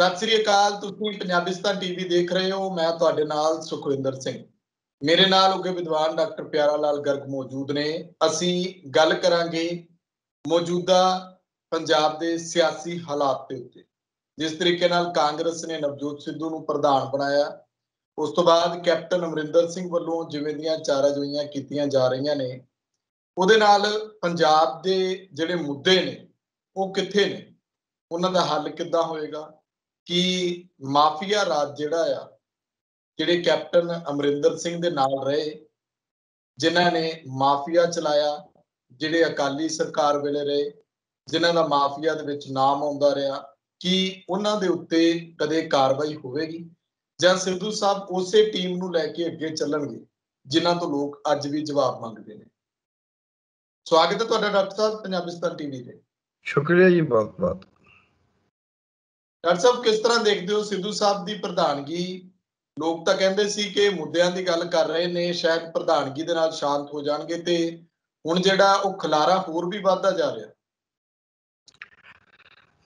ਸਤਿ ਸ੍ਰੀ ਅਕਾਲ, ਤੁਸੀਂ ਪੰਜਾਬਿਸਤਾਨ ਟੀਵੀ ਦੇਖ ਰਹੇ ਹੋ, ਮੈਂ ਤੁਹਾਡੇ ਨਾਲ ਸੁਖਵਿੰਦਰ ਸਿੰਘ। ਮੇਰੇ ਨਾਲ ਉਗੇ ਵਿਦਵਾਨ ਡਾਕਟਰ ਪਿਆਰਾ ਲਾਲ ਗਰਗ ਮੌਜੂਦ ਨੇ। ਅਸੀਂ ਗੱਲ ਕਰਾਂਗੇ ਮੌਜੂਦਾ ਪੰਜਾਬ ਦੇ ਸਿਆਸੀ ਹਾਲਾਤ ਦੇ ਉੱਤੇ, ਜਿਸ ਤਰੀਕੇ ਨਾਲ ਕਾਂਗਰਸ ਨੇ ਨਵਜੋਤ ਸਿੱਧੂ ਨੂੰ ਪ੍ਰਧਾਨ ਬਣਾਇਆ। ਉਸ ਤੋਂ ਬਾਅਦ ਕੈਪਟਨ ਅਮਰਿੰਦਰ ਸਿੰਘ ਵੱਲੋਂ ਜਿਵੇਂ ਦੀਆਂ ਚਾਰਾਜੋਈਆਂ ਕੀਤੀਆਂ ਜਾ ਰਹੀਆਂ ਨੇ, ਉਹਦੇ ਨਾਲ ਪੰਜਾਬ ਦੇ ਜਿਹੜੇ ਮੁੱਦੇ ਨੇ, ਉਹ ਕਿੱਥੇ ਨੇ? ਉਹਨਾਂ ਦਾ ਹੱਲ ਕਿੱਦਾਂ ਹੋਏਗਾ? ਕਿ ਮਾਫੀਆ ਰਾਜ ਜਿਹੜਾ ਆ, ਜਿਹੜੇ ਕੈਪਟਨ ਅਮਰਿੰਦਰ ਸਿੰਘ ਦੇ ਨਾਲ ਰਹੇ, ਜਿਨ੍ਹਾਂ ਨੇ ਮਾਫੀਆ ਚਲਾਇਆ, ਜਿਹੜੇ ਅਕਾਲੀ ਸਰਕਾਰ ਵੇਲੇ ਰਹੇ, ਜਿਨ੍ਹਾਂ ਦਾ ਮਾਫੀਆ ਦੇ ਵਿੱਚ ਨਾਮ ਆਉਂਦਾ ਰਿਹਾ, ਕਿ ਉਹਨਾਂ ਦੇ ਉੱਤੇ ਕਦੇ ਕਾਰਵਾਈ ਹੋਵੇਗੀ? ਜਾਂ ਸਿੱਧੂ ਸਾਹਿਬ ਉਸੇ ਟੀਮ ਨੂੰ ਲੈ ਕੇ ਅੱਗੇ ਚੱਲਣਗੇ, ਜਿਨ੍ਹਾਂ ਤੋਂ ਲੋਕ ਅੱਜ ਵੀ ਜਵਾਬ ਮੰਗਦੇ ਨੇ? ਸਵਾਗਤ ਹੈ ਤੁਹਾਡਾ ਡਾਕਟਰ ਸਾਹਿਬ, ਪੰਜਾਬੀ ਪੰਜਾਬਿਸਤਾਨ ਟੀਵੀ ਤੇ। ਸ਼ੁਕਰੀਆ ਜੀ ਬਹੁਤ ਬਹੁਤ ਡਾਕਟਰ ਸਾਹਿਬ, ਕਿਸ ਤਰ੍ਹਾਂ ਦੇਖਦੇ ਹੋ ਸਿੱਧੂ ਸਾਹਿਬ ਦੀ ਪ੍ਰਧਾਨਗੀ? ਲੋਕ ਤਾਂ ਕਹਿੰਦੇ ਸੀ ਕਿ ਮੁੱਦਿਆਂ ਦੀ ਗੱਲ ਕਰ ਰਹੇ ਨੇ, ਸ਼ਾਇਦ ਪ੍ਰਧਾਨਗੀ ਦੇ ਨਾਲ ਸ਼ਾਂਤ ਹੋ ਜਾਣਗੇ ਤੇ ਹੁਣ ਜਿਹੜਾ ਉਹ ਖਲਾਰਾ ਹੋਰ ਵੀ ਵੱਧਦਾ ਜਾ ਰਿਹਾ।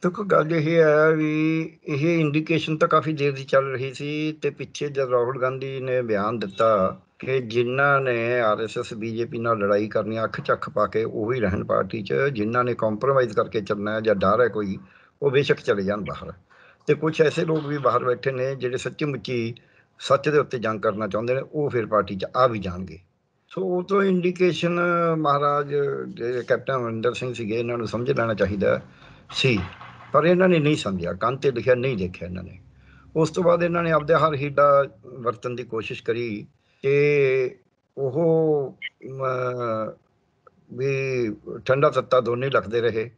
ਦੇਖੋ, ਗੱਲ ਇਹ ਹੈ ਵੀ ਇਹ ਇੰਡੀਕੇਸ਼ਨ ਤਾਂ ਕਾਫੀ ਦੇਰ ਦੀ ਚੱਲ ਰਹੀ ਸੀ ਤੇ ਪਿੱਛੇ ਜਦ ਰਾਹੁਲ ਗਾਂਧੀ ਨੇ ਬਿਆਨ ਦਿੱਤਾ ਕਿ ਜਿਨ੍ਹਾਂ ਨੇ ਆਰਐਸਐਸ ਬੀਜੇਪੀ ਨਾਲ ਲੜਾਈ ਕਰਨੀ, ਅੱਖ ਚੱਖ ਪਾ ਕੇ ਉਹੀ ਰਹਿਣ ਪਾਰਟੀ 'ਚ, ਜਿਨ੍ਹਾਂ ਨੇ ਕੰਪਰੋਮਾਈਜ਼ ਕਰਕੇ ਚੱਲਣਾ ਜਾਂ ਡਰ ਹੈ ਕੋਈ, ਉਹ ਬੇਸ਼ੱਕ ਚਲੇ ਜਾਣ ਬਾਹਰ। ਤੇ ਕੁਝ ਐਸੇ ਲੋਕ ਵੀ ਬਾਹਰ ਬੈਠੇ ਨੇ ਜਿਹੜੇ ਸੱਚੀ ਮੁੱਚੀ ਸੱਚ ਦੇ ਉੱਤੇ ਜੰਗ ਕਰਨਾ ਚਾਹੁੰਦੇ ਨੇ, ਉਹ ਫਿਰ ਪਾਰਟੀ 'ਚ ਆ ਵੀ ਜਾਣਗੇ। ਸੋ ਉਹ ਤੋਂ ਇੰਡੀਕੇਸ਼ਨ ਮਹਾਰਾਜ ਜਿਹੜੇ ਕੈਪਟਨ ਅਮਰਿੰਦਰ ਸਿੰਘ ਸੀਗੇ, ਇਹਨਾਂ ਨੂੰ ਸਮਝ ਲੈਣਾ ਚਾਹੀਦਾ ਸੀ, ਪਰ ਇਹਨਾਂ ਨੇ ਨਹੀਂ ਸਮਝਿਆ, ਕੰਨ ਤੇ ਲਿਖਿਆ, ਨਹੀਂ ਦੇਖਿਆ ਇਹਨਾਂ ਨੇ। ਉਸ ਤੋਂ ਬਾਅਦ ਇਹਨਾਂ ਨੇ ਆਪਦੇ ਹਰ ਹੀਡਾ ਵਰਤਨ ਦੀ ਕੋਸ਼ਿਸ਼ ਕਰੀ ਕਿ ਉਹ ਵੀ ਠੰਡਾ ਤੱਤਾ ਦੋਨੇ ਲੱਗਦੇ ਰਹੇ।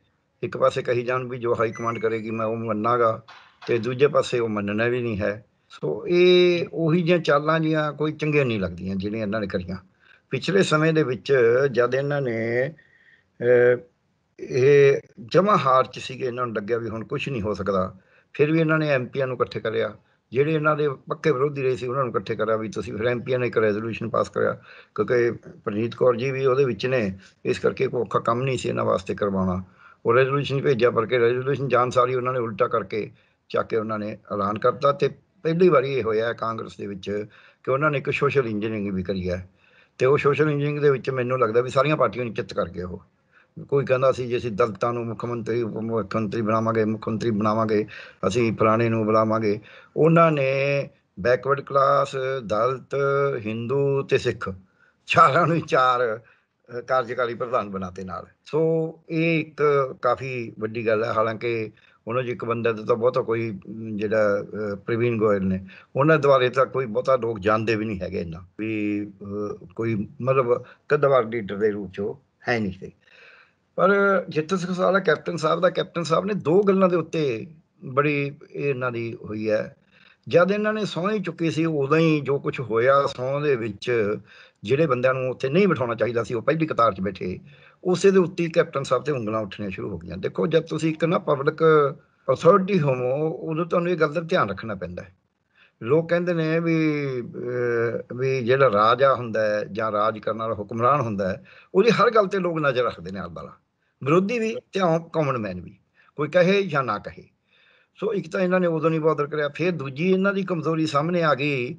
ਇੱਕ ਪਾਸੇ ਕਹੀ ਜਾਣ ਵੀ ਜੋ ਹਾਈ ਕਮਾਂਡ ਕਰੇਗੀ, ਮੈਂ ਉਹ ਮੰਨਾਗਾ। ਤੇ ਦੂਜੇ ਪਾਸੇ ਉਹ ਮੰਨਣਾ ਵੀ ਨਹੀਂ ਹੈ। ਸੋ ਇਹ ਉਹੀ ਜਿਹੀਆਂ ਚਾਲਾਂ ਜੀਆਂ ਕੋਈ ਚੰਗੀਆਂ ਨਹੀਂ ਲੱਗਦੀਆਂ ਜਿਹੜੀਆਂ ਇਹਨਾਂ ਨੇ ਕਰੀਆਂ। ਪਿਛਲੇ ਸਮੇਂ ਦੇ ਵਿੱਚ ਜਦ ਇਹਨਾਂ ਨੇ ਇਹ ਜਮਾ ਹਾਰ ਚ ਸੀਗੇ, ਇਹਨਾਂ ਨੂੰ ਲੱਗਿਆ ਵੀ ਹੁਣ ਕੁਝ ਨਹੀਂ ਹੋ ਸਕਦਾ। ਫਿਰ ਵੀ ਇਹਨਾਂ ਨੇ ਐਮਪੀਆਂ ਨੂੰ ਇਕੱਠੇ ਕਰਿਆ। ਜਿਹੜੇ ਇਹਨਾਂ ਦੇ ਪੱਕੇ ਵਿਰੋਧੀ ਰਹੇ ਸੀ, ਉਹਨਾਂ ਨੂੰ ਇਕੱਠੇ ਕਰਿਆ ਵੀ ਤੁਸੀਂ ਫਿਰ ਐਮਪੀਆਂ ਨੇ ਇੱਕ ਰੈਜ਼ੋਲੂਸ਼ਨ ਪਾਸ ਕਰਿਆ। ਕਿਉਂਕਿ ਪ੍ਰਨੀਤ ਕੌਰ ਜੀ ਵੀ ਉਹਦੇ ਵਿੱਚ ਨੇ, ਇਸ ਕਰਕੇ ਕੋਈ ਔਖਾ ਕੰਮ ਨਹੀਂ ਸੀ ਇਹਨਾਂ ਵਾਸਤੇ ਕਰਵਾਉਣਾ। ਉਹ ਰੈਜ਼ੋਲੂਸ਼ਨ ਭੇਜਿਆ ਪਰ ਕਿ ਰੈਜ਼ੋਲੂਸ਼ਨ ਜਾਣ ਸਾਰੀ ਉਹਨਾਂ ਨੇ ਉਲਟਾ ਕਰਕੇ ਚੱਕ ਕੇ ਉਹਨਾਂ ਨੇ ਐਲਾਨ ਕਰਤਾ ਤੇ ਪਹਿਲੀ ਵਾਰੀ ਇਹ ਹੋਇਆ ਕਾਂਗਰਸ ਦੇ ਵਿੱਚ ਕਿ ਉਹਨਾਂ ਨੇ ਇੱਕ ਸੋਸ਼ਲ ਇੰਜੀਨੀਅਰਿੰਗ ਵੀ ਕਰੀ ਹੈ। ਤੇ ਉਹ ਸੋਸ਼ਲ ਇੰਜੀਨੀਅਰਿੰਗ ਦੇ ਵਿੱਚ ਮੈਨੂੰ ਲੱਗਦਾ ਵੀ ਸਾਰੀਆਂ ਪਾਰਟੀਆਂ ਨੂੰ ਚਿੱਤ ਕਰ ਗਏ ਉਹ। ਕੋਈ ਕਹਿੰਦਾ ਸੀ ਜੇ ਅਸੀਂ ਦਲਤਾਂ ਨੂੰ ਮੁੱਖ ਮੰਤਰੀ ਉਪ ਮੁੱਖ ਮੰਤਰੀ ਬਣਾਵਾਂਗੇ, ਮੁੱਖ ਮੰਤਰੀ ਬਣਾਵਾਂਗੇ, ਅਸੀਂ ਫਲਾਣੇ ਨੂੰ ਬੁਲਾਵਾਂਗੇ, ਉਹਨਾਂ ਨੇ ਬੈਕਵਰਡ ਕਲਾਸ ਦਲਤ, ਹਿੰਦੂ ਤੇ ਸਿੱਖ ਚਾਰਾਂ ਨੂੰ ਚਾਰ ਕਾਰਜਕਾਰੀ ਪ੍ਰਧਾਨ ਬਣਾਤੇ ਨਾਲ। ਸੋ ਇਹ ਇੱਕ ਕਾਫੀ ਵੱਡੀ ਗੱਲ ਹੈ। ਹਾਲਾਂਕਿ ਉਹਨਾਂ ਜੀ ਇੱਕ ਬੰਦੇ ਬੰਦਾ ਤਾਂ ਬਹੁਤਾ ਕੋਈ ਜਿਹੜਾ ਪ੍ਰਵੀਨ ਗੋਇਲ ਨੇ, ਉਹਨਾਂ ਦੁਆਰੇ ਤਾਂ ਕੋਈ ਬਹੁਤਾ ਲੋਕ ਜਾਣਦੇ ਵੀ ਨਹੀਂ ਹੈਗੇ ਇੰਨਾ, ਵੀ ਕੋਈ ਮਤਲਬ ਕਦਵਾਰ ਲੀਡਰ ਦੇ ਰੂਪ ਚ ਹੈ ਨਹੀਂ ਸੀ। ਪਰ ਜਿੱਥੇ ਦਾ ਕੈਪਟਨ ਸਾਹਿਬ ਦਾ, ਕੈਪਟਨ ਸਾਹਿਬ ਨੇ ਦੋ ਗੱਲਾਂ ਦੇ ਉੱਤੇ ਬੜੀ ਇਹਨਾਂ ਦੀ ਹੋਈ ਹੈ। ਜਦ ਇਹਨਾਂ ਨੇ ਸੌਂ ਹੀ ਚੁੱਕੀ ਸੀ, ਉਦੋਂ ਹੀ ਜੋ ਕੁਝ ਹੋਇਆ ਸੌਂ ਦੇ ਵਿੱਚ ਜਿਹੜੇ ਬੰਦਿਆਂ ਨੂੰ ਉੱਥੇ ਨਹੀਂ ਬਿਠਾਉਣਾ ਚਾਹੀਦਾ ਸੀ, ਉਹ ਪਹਿਲੀ ਕਤਾਰ 'ਚ ਬੈਠੇ। ਉਸੇ ਦੇ ਉੱਤੇ ਕੈਪਟਨ ਸਾਹਿਬ ਤੇ ਉਂਗਲਾਂ ਉੱਠਣੀਆਂ ਸ਼ੁਰੂ ਹੋ ਗਈਆਂ। ਦੇਖੋ, ਜਦ ਤੁਸੀਂ ਇੱਕ ਨਾ ਪਬਲਿਕ ਅਥਾਰਟੀ ਹੋਵੋ, ਉਦੋਂ ਤੁਹਾਨੂੰ ਇਹ ਗੱਲ ਦਾ ਧਿਆਨ ਰੱਖਣਾ ਪੈਂਦਾ ਹੈ। ਲੋਕ ਕਹਿੰਦੇ ਨੇ ਵੀ ਵੀ ਜਿਹੜਾ ਰਾਜਾ ਹੁੰਦਾ ਹੈ ਜਾਂ ਰਾਜ ਕਰਨ ਵਾਲਾ ਹੁਕਮਰਾਨ ਹੁੰਦਾ ਹੈ, ਉਹਦੀ ਹਰ ਗੱਲ ਤੇ ਲੋਕ ਨਜ਼ਰ ਰੱਖਦੇ ਨੇ ਆਲਬਾਲਾ ਵਿਰੋਧੀ ਵੀ ਤੇ ਕਾਮਨ ਮੈਨ ਵੀ, ਕੋਈ ਕਹੇ ਜਾਂ ਨਾ ਕਹੇ। ਸੋ ਇੱਕ ਤਾਂ ਇਹਨਾਂ ਨੇ ਉਦੋਂ ਨਹੀਂ ਬਾਦਰ ਕਰਿਆ, ਫਿਰ ਦੂਜੀ ਇਹਨਾਂ ਦੀ ਕਮਜ਼ੋਰੀ ਸਾਹਮਣੇ ਆ ਗਈ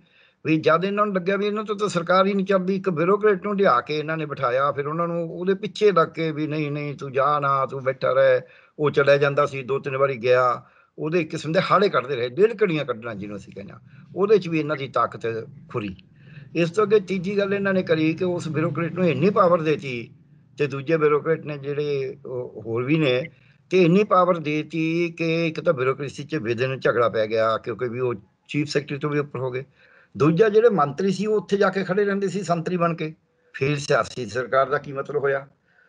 ਵੀ ਜਦ ਇਹਨਾਂ ਨੂੰ ਲੱਗਿਆ ਵੀ ਇਹਨਾਂ ਤੋਂ ਤਾਂ ਸਰਕਾਰ ਹੀ ਨਹੀਂ ਚੱਲਦੀ ਇੱਕ ਬਿਊਰੋਕਰੇਟ ਨੂੰ ਲਿਆ ਕੇ ਇਹਨਾਂ ਨੇ ਬਿਠਾਇਆ, ਫਿਰ ਉਹਨਾਂ ਨੂੰ ਉਹਦੇ ਪਿੱਛੇ ਲੱਗ ਕੇ ਵੀ ਨਹੀਂ ਨਹੀਂ, ਤੂੰ ਜਾ ਨਾ, ਤੂੰ ਬੈਠਾ ਰਹਿ। ਉਹ ਚਲਾ ਜਾਂਦਾ ਸੀ, ਦੋ ਤਿੰਨ ਵਾਰੀ ਗਿਆ। ਉਹਦੇ ਕਿਸਮ ਦੇ ਹਾੜੇ ਕੱਢਦੇ ਰਹੇ, ਡੇਢ ਕੜੀਆਂ ਕੱਢਣਾ ਜਿਹਨੂੰ ਅਸੀਂ ਕਹਿੰਦੇ ਆ ਉਹਦੇ 'ਚ ਵੀ ਇਹਨਾਂ ਦੀ ਤਾਕਤ ਖੁਰੀ। ਇਸ ਤੋਂ ਅੱਗੇ ਤੀਜੀ ਗੱਲ ਇਹਨਾਂ ਨੇ ਕਰੀ ਕਿ ਉਸ ਬਿਊਰੋਕਰੇਟ ਨੂੰ ਇੰਨੀ ਪਾਵਰ ਦੇਤੀ ਤੇ ਦੂਜੇ ਬਿਊਰੋਕਰੇਟ ਨੇ ਜਿਹੜੇ ਹੋਰ ਵੀ ਨੇ, ਤੇ ਇੰਨੀ ਪਾਵਰ ਦੇਤੀ ਕਿ ਇੱਕ ਤਾਂ ਬਿਊਰੋਕ੍ਰੇਸੀ 'ਚ ਵਿਦਨ ਝਗੜਾ ਪੈ ਗਿਆ, ਕਿਉਂਕਿ ਵੀ ਉਹ ਚੀਫ ਸੈਕਟਰੀ ਤੋਂ ਵੀ ਉੱਪਰ ਹੋ ਗਏ। ਦੂਜਾ ਜਿਹੜੇ ਮੰਤਰੀ ਸੀ, ਉਹ ਉੱਥੇ ਜਾ ਕੇ ਖੜੇ ਰਹਿੰਦੇ ਸੀ, ਸੰਤਰੀ ਬਣ ਕੇ। ਫਿਰ ਸਿਆਸੀ ਸਰਕਾਰ ਦਾ ਕੀ ਮਤਲਬ ਹੋਇਆ?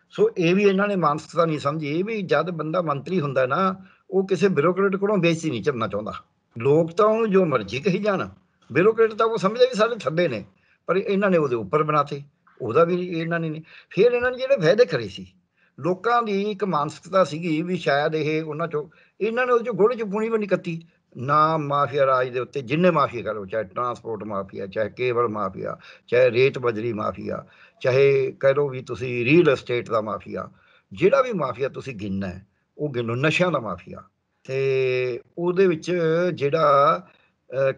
ਸੋ ਇਹ ਵੀ ਇਹਨਾਂ ਨੇ ਮਾਨਸਿਕਤਾ ਨਹੀਂ ਸਮਝੀ। ਵੀ ਜਦ ਬੰਦਾ ਮੰਤਰੀ ਹੁੰਦਾ ਨਾ, ਉਹ ਕਿਸੇ ਬਿਊਰੋਕਰੇਟ ਕੋਲੋਂ ਬੇਇੱਜ਼ਤੀ ਨਹੀਂ ਕਰਨਾ ਚਾਹੁੰਦਾ। ਲੋਕ ਤਾਂ ਉਹਨੂੰ ਜੋ ਮਰਜ਼ੀ ਕਹੀ ਜਾਣ। ਬਿਊਰੋਕਰੇਟ ਤਾਂ ਉਹ ਸਮਝਦੇ ਵੀ ਸਾਡੇ ਥੱਲੇ ਨੇ, ਪਰ ਇਹਨਾਂ ਨੇ ਉਹਦੇ ਉੱਪਰ ਬਣਾਤੇ। ਉਹਦਾ ਵੀ ਇਹਨਾਂ ਨੇ ਨਹੀਂ। ਫਿਰ ਇਹਨਾਂ ਨੇ ਜਿਹੜੇ ਫਾਇਦੇ ਕਰੇ ਸੀ, ਲੋਕਾਂ ਦੀ ਇੱਕ ਮਾਨਸਿਕਤਾ ਸੀਗੀ ਵੀ ਸ਼ਾਇਦ ਇਹ ਉਹਨਾਂ ਚੋਂ, ਇਹਨਾਂ ਨੇ ਉਹ 'ਚੋਂ ਗੋੜੇ ਚ ਪੂਣੀ ਵੀ ਨਹੀਂ ਕੱਤੀ। ਨਾ ਮਾਫੀਆ ਰਾਜ ਦੇ ਉੱਤੇ ਜਿੰਨੇ ਮਾਫੀਆ ਕਰੋ ਚਾਹੇ ਟਰਾਂਸਪੋਰਟ ਮਾਫੀਆ, ਚਾਹੇ ਕੇਬਲ ਮਾਫੀਆ, ਚਾਹੇ ਰੇਤ ਬਜਰੀ ਮਾਫੀਆ, ਚਾਹੇ ਕਹਿ ਲਓ ਵੀ ਤੁਸੀਂ ਰੀਅਲ ਏਸਟੇਟ ਦਾ ਮਾਫੀਆ, ਜਿਹੜਾ ਵੀ ਮਾਫੀਆ ਤੁਸੀਂ ਗਿਣਨਾ ਹੈ, ਉਹ ਗਿਣੋ ਨਸ਼ਿਆਂ ਦਾ ਮਾਫੀਆ। ਤੇ ਉਹਦੇ ਵਿੱਚ ਜਿਹੜਾ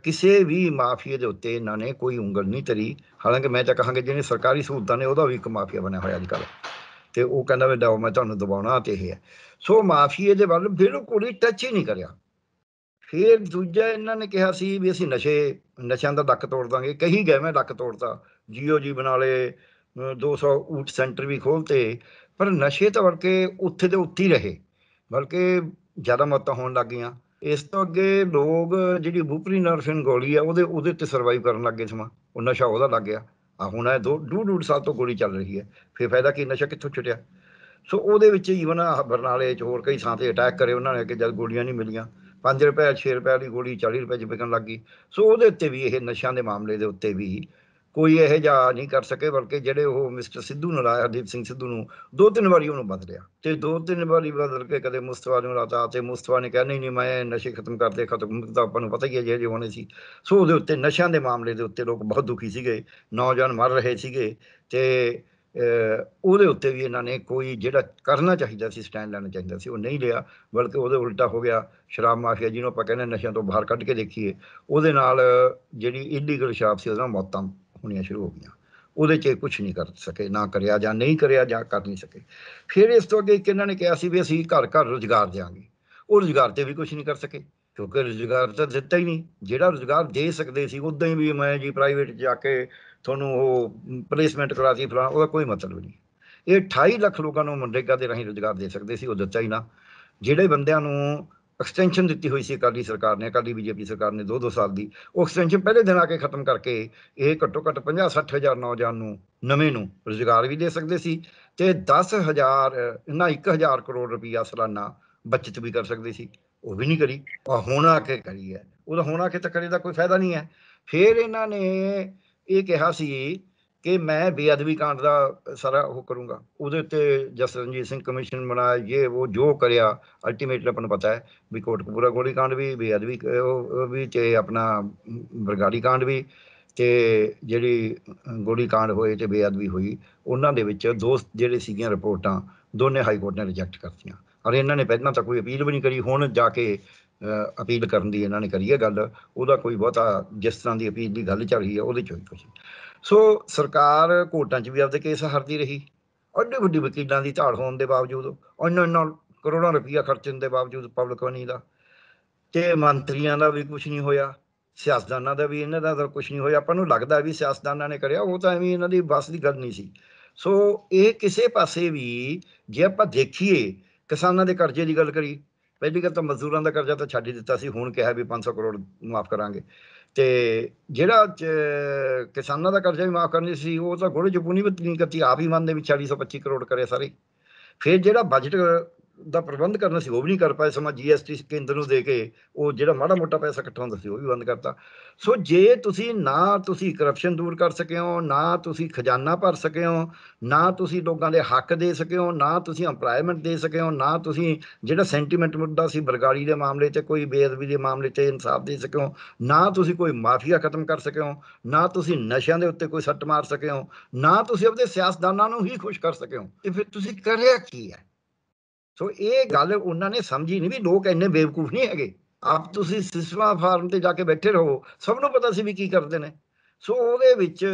ਕਿਸੇ ਵੀ ਮਾਫੀਆ ਦੇ ਉੱਤੇ ਇਹਨਾਂ ਨੇ ਕੋਈ ਉਂਗਲ ਨਹੀਂ ਤਰੀ ਹਾਲਾਂਕਿ ਮੈਂ ਤਾਂ ਕਹਾਂਗਾ ਜਿਹਨੇ ਸਰਕਾਰੀ ਸਹੂਲਤਾਂ ਨੇ, ਉਹਦਾ ਵੀ ਇੱਕ ਮਾਫੀਆ ਬਣਿਆ ਹੋਇਆ ਅੱਜ ਕੱਲ੍ਹ ਤੇ ਉਹ ਕਹਿੰਦਾ ਵੀ ਡਾਓ, ਮੈਂ ਤੁਹਾਨੂੰ ਦਬਾਉਣਾ ਤੇ ਇਹ ਹੈ। ਸੋ ਮਾਫੀਏ ਦੇ ਵੱਲ ਬਿਲਕੁਲ ਹੀ ਟੱਚ ਹੀ ਨਹੀਂ ਕਰਿਆ। ਫਿਰ ਦੂਜਾ ਇਹਨਾਂ ਨੇ ਕਿਹਾ ਸੀ ਵੀ ਅਸੀਂ ਨਸ਼ੇ, ਨਸ਼ਿਆਂ ਦਾ ਡੱਕ ਤੋੜ ਦਾਂਗੇ। ਕਹੀ ਗਏ ਮੈਂ ਡੱਕ ਤੋੜਦਾ। ਜੀਓ ਜੀ ਬਣਾ ਲੇ 200 ਊਟ ਸੈਂਟਰ ਵੀ ਖੋਲਤੇ, ਪਰ ਨਸ਼ੇ ਤਾਂ ਵਰਕੇ ਉੱਥੇ ਦੇ ਉੱਥੇ ਹੀ ਰਹੇ। ਬਲਕਿ ਜ਼ਿਆਦਾ ਮੌਤਾਂ ਹੋਣ ਲੱਗ ਗਈਆਂ। ਇਸ ਤੋਂ ਅੱਗੇ ਲੋਕ ਜਿਹੜੀ ਬੂਪਰੀ ਨਰਫਿਨ ਗੋਲੀ ਆ, ਉਹਦੇ ਉਹਦੇ ਤੇ ਸਰਵਾਈਵ ਕਰਨ ਲੱਗੇ ਸਮਾਂ। ਉਹ ਨਸ਼ਾ ਉਹਦਾ ਲੱਗ ਗਿਆ। ਆ ਹੁਣ ਇਹ ਦੋ ਡੂ ਡੂ ਸਾਲ ਤੋਂ ਗੋਲੀ ਚੱਲ ਰਹੀ ਹੈ। ਫਿਰ ਫਾਇਦਾ ਕੀ, ਨਸ਼ਾ ਕਿੱਥੋਂ ਛੁੱਟਿਆ? ਸੋ ਉਹਦੇ ਵਿੱਚ ਈਵਨ ਬਰਨਾਲੇ ਚ ਹੋਰ ਕਈ ਥਾਂ ਤੇ ਅਟੈਕ ਕਰੇ। ਉਹਨਾਂ ਨੇ ਕਿ ਜਦ ਗੋਲੀਆਂ ਨਹੀਂ ਮਿਲੀਆਂ। 5 ਰੁਪਏ 6 ਰੁਪਏ ਵਾਲੀ ਗੋਲੀ 40 ਰੁਪਏ ਚ ਵਿਕਣ ਲੱਗ ਗਈ। ਸੋ ਉਹਦੇ ਉੱਤੇ ਵੀ ਇਹ ਨਸ਼ਿਆਂ ਦੇ ਮਾਮਲੇ ਦੇ ਉੱਤੇ ਵੀ ਕੋਈ ਇਹ ਜਾ ਨਹੀਂ ਕਰ ਸਕੇ, ਬਲਕਿ ਜਿਹੜੇ ਉਹ ਮਿਸਟਰ ਸਿੱਧੂ ਨੂੰ ਲਾਇਆ, ਹਰਦੀਪ ਸਿੰਘ ਸਿੱਧੂ ਨੂੰ ਦੋ ਤਿੰਨ ਵਾਰੀ ਉਹਨੂੰ ਬਦਲਿਆ ਤੇ ਦੋ ਤਿੰਨ ਵਾਰੀ ਬਦਲ ਕੇ ਕਦੇ ਮੁਸਤਫਾ ਨੂੰ ਲਾਤਾ, ਤੇ ਮੁਸਤਫਾ ਨੇ ਕਿਹਾ ਨਹੀਂ ਨਹੀਂ ਮੈਂ ਨਸ਼ੇ ਖਤਮ ਕਰਦੇ, ਖਤਮ ਤਾਂ ਆਪਾਂ ਨੂੰ ਪਤਾ ਹੀ ਹੈ ਜਿਹੜੇ ਹੋਣੇ ਸੀ। ਸੋ ਉਹਦੇ ਉੱਤੇ ਨਸ਼ਿਆਂ ਦੇ ਮਾਮਲੇ ਦੇ ਉੱਤੇ ਲੋਕ ਬਹੁਤ ਦੁਖੀ ਸੀਗੇ, ਨੌਜਵਾਨ ਮਰ ਰਹੇ ਸੀਗੇ, ਤੇ ਉਹਦੇ ਉੱਤੇ ਵੀ ਇਹਨਾਂ ਨੇ ਕੋਈ ਜਿਹੜਾ ਕਰਨਾ ਚਾਹੀਦਾ ਸੀ ਸਟੈਂਡ ਲੈਣਾ ਚਾਹੀਦਾ ਸੀ, ਉਹ ਨਹੀਂ ਲਿਆ, ਬਲਕਿ ਉਹਦੇ ਉਲਟਾ ਹੋ ਗਿਆ, ਸ਼ਰਾਬ ਮਾਫੀਆ ਜਿਹਨੂੰ ਆਪਾਂ ਕਹਿੰਦੇ ਨਸ਼ਿਆਂ ਤੋਂ ਬਾਹਰ ਕੱਢ ਕੇ ਦੇਖੀਏ, ਉਹਦੇ ਨਾਲ ਜਿਹੜੀ ਇਲੀਗਲ ਸ਼ਰਾਬ ਸੀ, ਉਹਦਾ ਮੌਤਾਂ ਹੋਣੀਆਂ ਸ਼ੁਰੂ ਹੋ ਗਈਆਂ। ਉਹਦੇ 'ਚ ਕੁਝ ਨਹੀਂ ਕਰ ਸਕੇ, ਨਾ ਕਰਿਆ ਜਾਂ ਨਹੀਂ ਕਰਿਆ ਜਾਂ ਕਰ ਨਹੀਂ ਸਕੇ। ਫਿਰ ਇਸ ਤੋਂ ਅੱਗੇ ਇਹਨਾਂ ਨੇ ਕਿਹਾ ਸੀ ਵੀ ਅਸੀਂ ਘਰ ਘਰ ਰੋਜ਼ਗਾਰ ਦੇਵਾਂਗੇ ਉਹ ਰੋਜ਼ਗਾਰ ਤੇ ਵੀ ਕੁਝ ਨਹੀਂ ਕਰ ਸਕੇ, ਕਿਉਂਕਿ ਰੋਜ਼ਗਾਰ ਤਾਂ ਦਿੱਤਾ ਹੀ ਨਹੀਂ। ਜਿਹੜਾ ਰੋਜ਼ਗਾਰ ਦੇ ਸਕਦੇ ਸੀ, ਉਦਾਂ ਹੀ ਵੀ ਮੈਂ ਜੀ ਪ੍ਰਾਈਵੇਟ ਜਾ ਕੇ ਤੁਹਾਨੂੰ ਉਹ ਪਲੇਸਮੈਂਟ ਕਰਾਤੀ ਫਲਾਂ ਉਹਦਾ ਕੋਈ ਮਤਲਬ ਨਹੀਂ। ਇਹ 28 ਲੱਖ ਲੋਕਾਂ ਨੂੰ ਮਨਰੇਗਾ ਦੇ ਰਾਹੀਂ ਰੋਜ਼ਗਾਰ ਦੇ ਸਕਦੇ ਸੀ, ਉਹ ਦਿੱਤਾ ਹੀ ਨਾ। ਜਿਹੜੇ ਬੰਦਿਆਂ ਨੂੰ ਐਕਸਟੈਂਸ਼ਨ ਦਿੱਤੀ ਹੋਈ ਸੀ ਅਕਾਲੀ ਸਰਕਾਰ ਨੇ, ਅਕਾਲੀ ਬੀਜੇਪੀ ਸਰਕਾਰ ਨੇ 2-2 ਸਾਲ ਦੀ, ਉਹ ਐਕਸਟੈਂਸ਼ਨ ਪਹਿਲੇ ਦਿਨ ਆ ਕੇ ਖਤਮ ਕਰਕੇ ਇਹ ਘੱਟੋ ਘੱਟ 50-60 ਹਜ਼ਾਰ ਨੌਜਵਾਨ ਨੂੰ, ਨਵੇਂ ਨੂੰ ਰੋਜ਼ਗਾਰ ਵੀ ਦੇ ਸਕਦੇ ਸੀ ਤੇ 10000 ਨਾ 1000 ਕਰੋੜ ਰੁਪਈਆ ਸਾਲਾਨਾ ਬਚਤ ਵੀ ਕਰ ਸਕਦੇ ਸੀ। ਉਹ ਵੀ ਨਹੀਂ ਕਰੀ। ਆ ਹੁਣ ਆ ਕੇ ਕਰੀ ਹੈ। ਉਹਦਾ ਹੁਣ ਆ ਕੇ ਤਾਂ ਕਰੇ ਦਾ ਕੋਈ ਫਾਇਦਾ ਨਹੀਂ ਹੈ। ਫਿਰ ਇਹਨਾਂ ਨੇ ਇਹ ਕਿਹਾ ਸੀ ਕਿ ਮੈਂ ਬੇਅਦਬੀ ਕਾਂਡ ਦਾ ਸਾਰਾ ਉਹ ਕਰੂੰਗਾ। ਉਹਦੇ ਉੱਤੇ ਜਸ ਰਣਜੀਤ ਸਿੰਘ ਕਮਿਸ਼ਨ ਬਣਾਇਆ ਇਹ ਉਹ ਜੋ ਕਰਿਆ ਅਲਟੀਮੇਟਲੀ ਆਪਾਂ ਨੂੰ ਪਤਾ ਹੈ ਵੀ ਕੋਟਕਪੂਰਾ ਗੋਲੀ ਕਾਂਡ ਵੀ, ਬੇਅਦਬੀ ਉਹ ਵੀ ਤੇ ਆਪਣਾ ਬਰਗਾੜੀ ਕਾਂਡ ਵੀ ਤੇ ਜਿਹੜੀ ਗੋਲੀ ਕਾਂਡ ਹੋਏ ਤੇ ਬੇਅਦਬੀ ਹੋਈ, ਉਹਨਾਂ ਦੇ ਵਿੱਚ ਦੋ ਜਿਹੜੇ ਸੀਗੀਆਂ ਰਿਪੋਰਟਾਂ, ਦੋਨੇ ਹਾਈ ਕੋਰਟ ਨੇ ਰਿਜੈਕਟ ਕਰਤੀਆਂ। ਔਰ ਇਹਨਾਂ ਨੇ ਪਹਿਲਾਂ ਤਾਂ ਕੋਈ ਅਪੀਲ ਵੀ ਨਹੀਂ ਕਰੀ, ਹੁਣ ਜਾ ਕੇ ਅਪੀਲ ਕਰਨ ਦੀ ਇਹਨਾਂ ਨੇ ਕਰੀ ਹੈ ਗੱਲ, ਉਹਦਾ ਕੋਈ ਬਹੁਤਾ ਜਿਸ ਤਰ੍ਹਾਂ ਦੀ ਅਪੀਲ ਦੀ ਗੱਲ ਚੱਲ ਰਹੀ ਹੈ, ਉਹਦੇ ਚ ਹੋਈ ਕੁਝ ਸੋ ਸਰਕਾਰ ਕੋਰਟਾਂ 'ਚ ਵੀ ਆਪਦੇ ਕੇਸ ਹਰਦੀ ਰਹੀ। ਅੱਡੇ ਵੱਡੇ ਵਕੀਲਾਂ ਦੀ ਧਾੜ ਹੋਣ ਦੇ ਬਾਵਜੂਦ ਉਹਨਾਂ ਉਹਨਾਂ ਕਰੋੜਾਂ ਰੁਪਈਆ ਖਰਚਣ ਦੇ ਬਾਵਜੂਦ ਪਬਲਿਕ ਮਨੀ ਦਾ। ਤੇ ਮੰਤਰੀਆਂ ਦਾ ਵੀ ਕੁਝ ਨਹੀਂ ਹੋਇਆ, ਸਿਆਸਤਦਾਨਾਂ ਦਾ ਵੀ, ਇਹਨਾਂ ਦਾ ਕੁਝ ਨਹੀਂ ਹੋਇਆ। ਆਪਾਂ ਨੂੰ ਲੱਗਦਾ ਵੀ ਸਿਆਸਤਦਾਨਾਂ ਨੇ ਕਰਿਆ, ਉਹ ਤਾਂ ਐਵੇਂ ਇਹਨਾਂ ਦੀ ਬਸ ਦੀ ਗੱਲ ਨਹੀਂ ਸੀ। ਸੋ ਇਹ ਕਿਸੇ ਪਾਸੇ ਵੀ ਜੇ ਆਪਾਂ ਦੇਖੀਏ ਕਿਸਾਨਾਂ ਦੇ ਕਰਜ਼ੇ ਦੀ ਗੱਲ ਕਰੀ ਪਹਿਲੀ ਗੱਲ ਤਾਂ ਮਜ਼ਦੂਰਾਂ ਦਾ ਕਰਜ਼ਾ ਤਾਂ ਛੱਡ ਹੀ ਦਿੱਤਾ ਸੀ, ਹੁਣ ਕਿਹਾ ਵੀ 500 ਕਰੋੜ ਮਾਫ ਕਰਾਂਗੇ। ਤੇ ਜਿਹੜਾ ਕਿਸਾਨਾਂ ਦਾ ਕਰਜ਼ਾ ਵੀ ਮਾਫ ਕਰਨੀ ਸੀ, ਉਹ ਤਾਂ ਗੋੜੇ ਜਪੂਨੀ ਵੀ ਨਹੀਂ ਕਰਤੀ, ਆਪ ਹੀ ਮੰਨਦੇ ਵੀ 425 ਕਰੋੜ ਕਰੇ ਸਾਰੇ। ਫਿਰ ਜਿਹੜਾ ਬਜਟ ਦਾ ਪ੍ਰਬੰਧ ਕਰਨਾ ਸੀ, ਉਹ ਵੀ ਨਹੀਂ ਕਰ ਪਾਏ ਸਮਾਂ ਜੀਐਸਟੀ ਕੇਂਦਰ ਨੂੰ ਦੇ ਕੇ, ਉਹ ਜਿਹੜਾ ਮਾੜਾ ਮੋਟਾ ਪੈਸਾ ਇਕੱਠਾ ਹੁੰਦਾ ਸੀ, ਉਹ ਵੀ ਬੰਦ ਕਰਤਾ। ਸੋ ਜੇ ਤੁਸੀਂ ਨਾ ਤੁਸੀਂ ਕਰਪਸ਼ਨ ਦੂਰ ਕਰ ਸਕੇ ਹੋ, ਨਾ ਤੁਸੀਂ ਖਜ਼ਾਨਾ ਭਰ ਸਕੇ ਹੋ, ਨਾ ਤੁਸੀਂ ਲੋਕਾਂ ਦੇ ਹੱਕ ਦੇ ਸਕੇ ਹੋ, ਨਾ ਤੁਸੀਂ ਐਮਪਲੋਇਮੈਂਟ ਦੇ ਸਕੇ ਹੋ, ਨਾ ਤੁਸੀਂ ਜਿਹੜਾ ਸੈਂਟੀਮੈਂਟ ਮੁੱਦਾ ਸੀ ਬਰਗਾੜੀ ਦੇ ਮਾਮਲੇ 'ਚ, ਕੋਈ ਬੇਅਦਬੀ ਦੇ ਮਾਮਲੇ 'ਚ ਇਨਸਾਫ ਦੇ ਸਕੇ ਹੋ, ਨਾ ਤੁਸੀਂ ਕੋਈ ਮਾਫੀਆ ਖਤਮ ਕਰ ਸਕੇ ਹੋ, ਨਾ ਤੁਸੀਂ ਨਸ਼ਿਆਂ ਦੇ ਉੱਤੇ ਕੋਈ ਸੱਟ ਮਾਰ ਸਕੇ ਹੋ, ਨਾ ਤੁਸੀਂ ਆਪਣੇ ਸਿਆਸਤਦਾਨਾਂ ਨੂੰ ਹੀ ਖੁਸ਼ ਕਰ ਸਕੇ ਹੋ, ਤੇ ਫਿਰ ਤੁਸੀਂ ਕਰਿਆ ਕੀ ਹੈ? ਸੋ ਇਹ ਗੱਲ ਉਹਨਾਂ ਨੇ ਸਮਝੀ ਨਹੀਂ ਵੀ ਲੋਕ ਇੰਨੇ ਬੇਵਕੂਫ ਨਹੀਂ ਹੈਗੇ। ਆਪ ਤੁਸੀਂ ਸਿਸਵਾ ਫਾਰਮ ਤੇ ਜਾ ਕੇ ਬੈਠੇ ਰਹੋ, ਸਭ ਨੂੰ ਪਤਾ ਸੀ ਵੀ ਕੀ ਕਰਦੇ ਨੇ। ਸੋ ਉਹਦੇ ਵਿੱਚ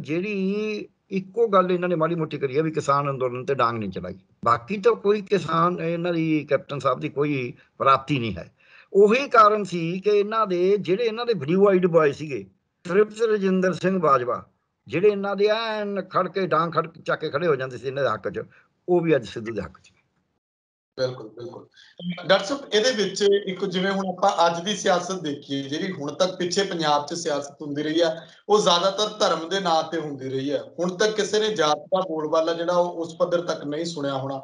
ਜਿਹੜੀ ਇੱਕੋ ਗੱਲ ਇਹਨਾਂ ਨੇ ਮਾੜੀ ਮੋਟੀ ਕਰੀ ਹੈ ਵੀ ਕਿਸਾਨ ਅੰਦੋਲਨ ਤੇ ਡਾਂਗ ਨਹੀਂ ਚਲਾਈ ਬਾਕੀ ਤਾਂ ਕੋਈ ਕਿਸਾਨ, ਇਹਨਾਂ ਦੀ ਕੈਪਟਨ ਸਾਹਿਬ ਦੀ ਕੋਈ ਪ੍ਰਾਪਤੀ ਨਹੀਂ ਹੈ। ਉਹੀ ਕਾਰਨ ਸੀ ਕਿ ਇਹਨਾਂ ਦੇ ਜਿਹੜੇ ਇਹਨਾਂ ਦੇ ਬਲੂ ਆਈਡ ਬॉय ਸੀਗੇ, ਤ੍ਰਿਪਤ ਰਜਿੰਦਰ ਸਿੰਘ ਬਾਜਵਾ, ਜਿਹੜੇ ਇਹਨਾਂ ਦੇ ਐਨ ਖੜ ਕੇ ਡਾਂਗ ਖੜ, ਚੱਕ ਕੇ ਖੜੇ ਹੋ ਜਾਂਦੇ ਸੀ ਇਹਨਾਂ ਦੇ ਹੱਕ 'ਚ, ਉਹ ਵੀ ਅੱਜ ਸਿੱਧੂ ਦੇ ਹੱਕ 'ਚ। ਬਿਲਕੁਲ ਬਿਲਕੁਲ। ਡਾਕਟਰ ਸਾਹਿਬ ਇਹਦੇ ਵਿੱਚ ਇੱਕ ਜਿਵੇਂ ਹੁਣ ਆਪਾਂ ਅੱਜ ਦੀ ਸਿਆਸਤ ਦੇਖੀਏ ਜਿਹੜੀ ਹੁਣ ਤੱਕ ਪਿੱਛੇ ਪੰਜਾਬ 'ਚ ਸਿਆਸਤ ਹੁੰਦੀ ਰਹੀ ਆ ਉਹ ਜ਼ਿਆਦਾਤਰ ਧਰਮ ਦੇ ਨਾਂ ਤੇ ਹੁੰਦੀ ਰਹੀ ਆ। ਹੁਣ ਤੱਕ ਕਿਸੇ ਨੇ ਜਾਤ ਦਾ ਬੋਲਬਾਲਾ ਜਿਹੜਾ ਉਹ ਉਸ ਪੱਧਰ ਤੱਕ ਨਹੀਂ ਸੁਣਿਆ ਹੋਣਾ।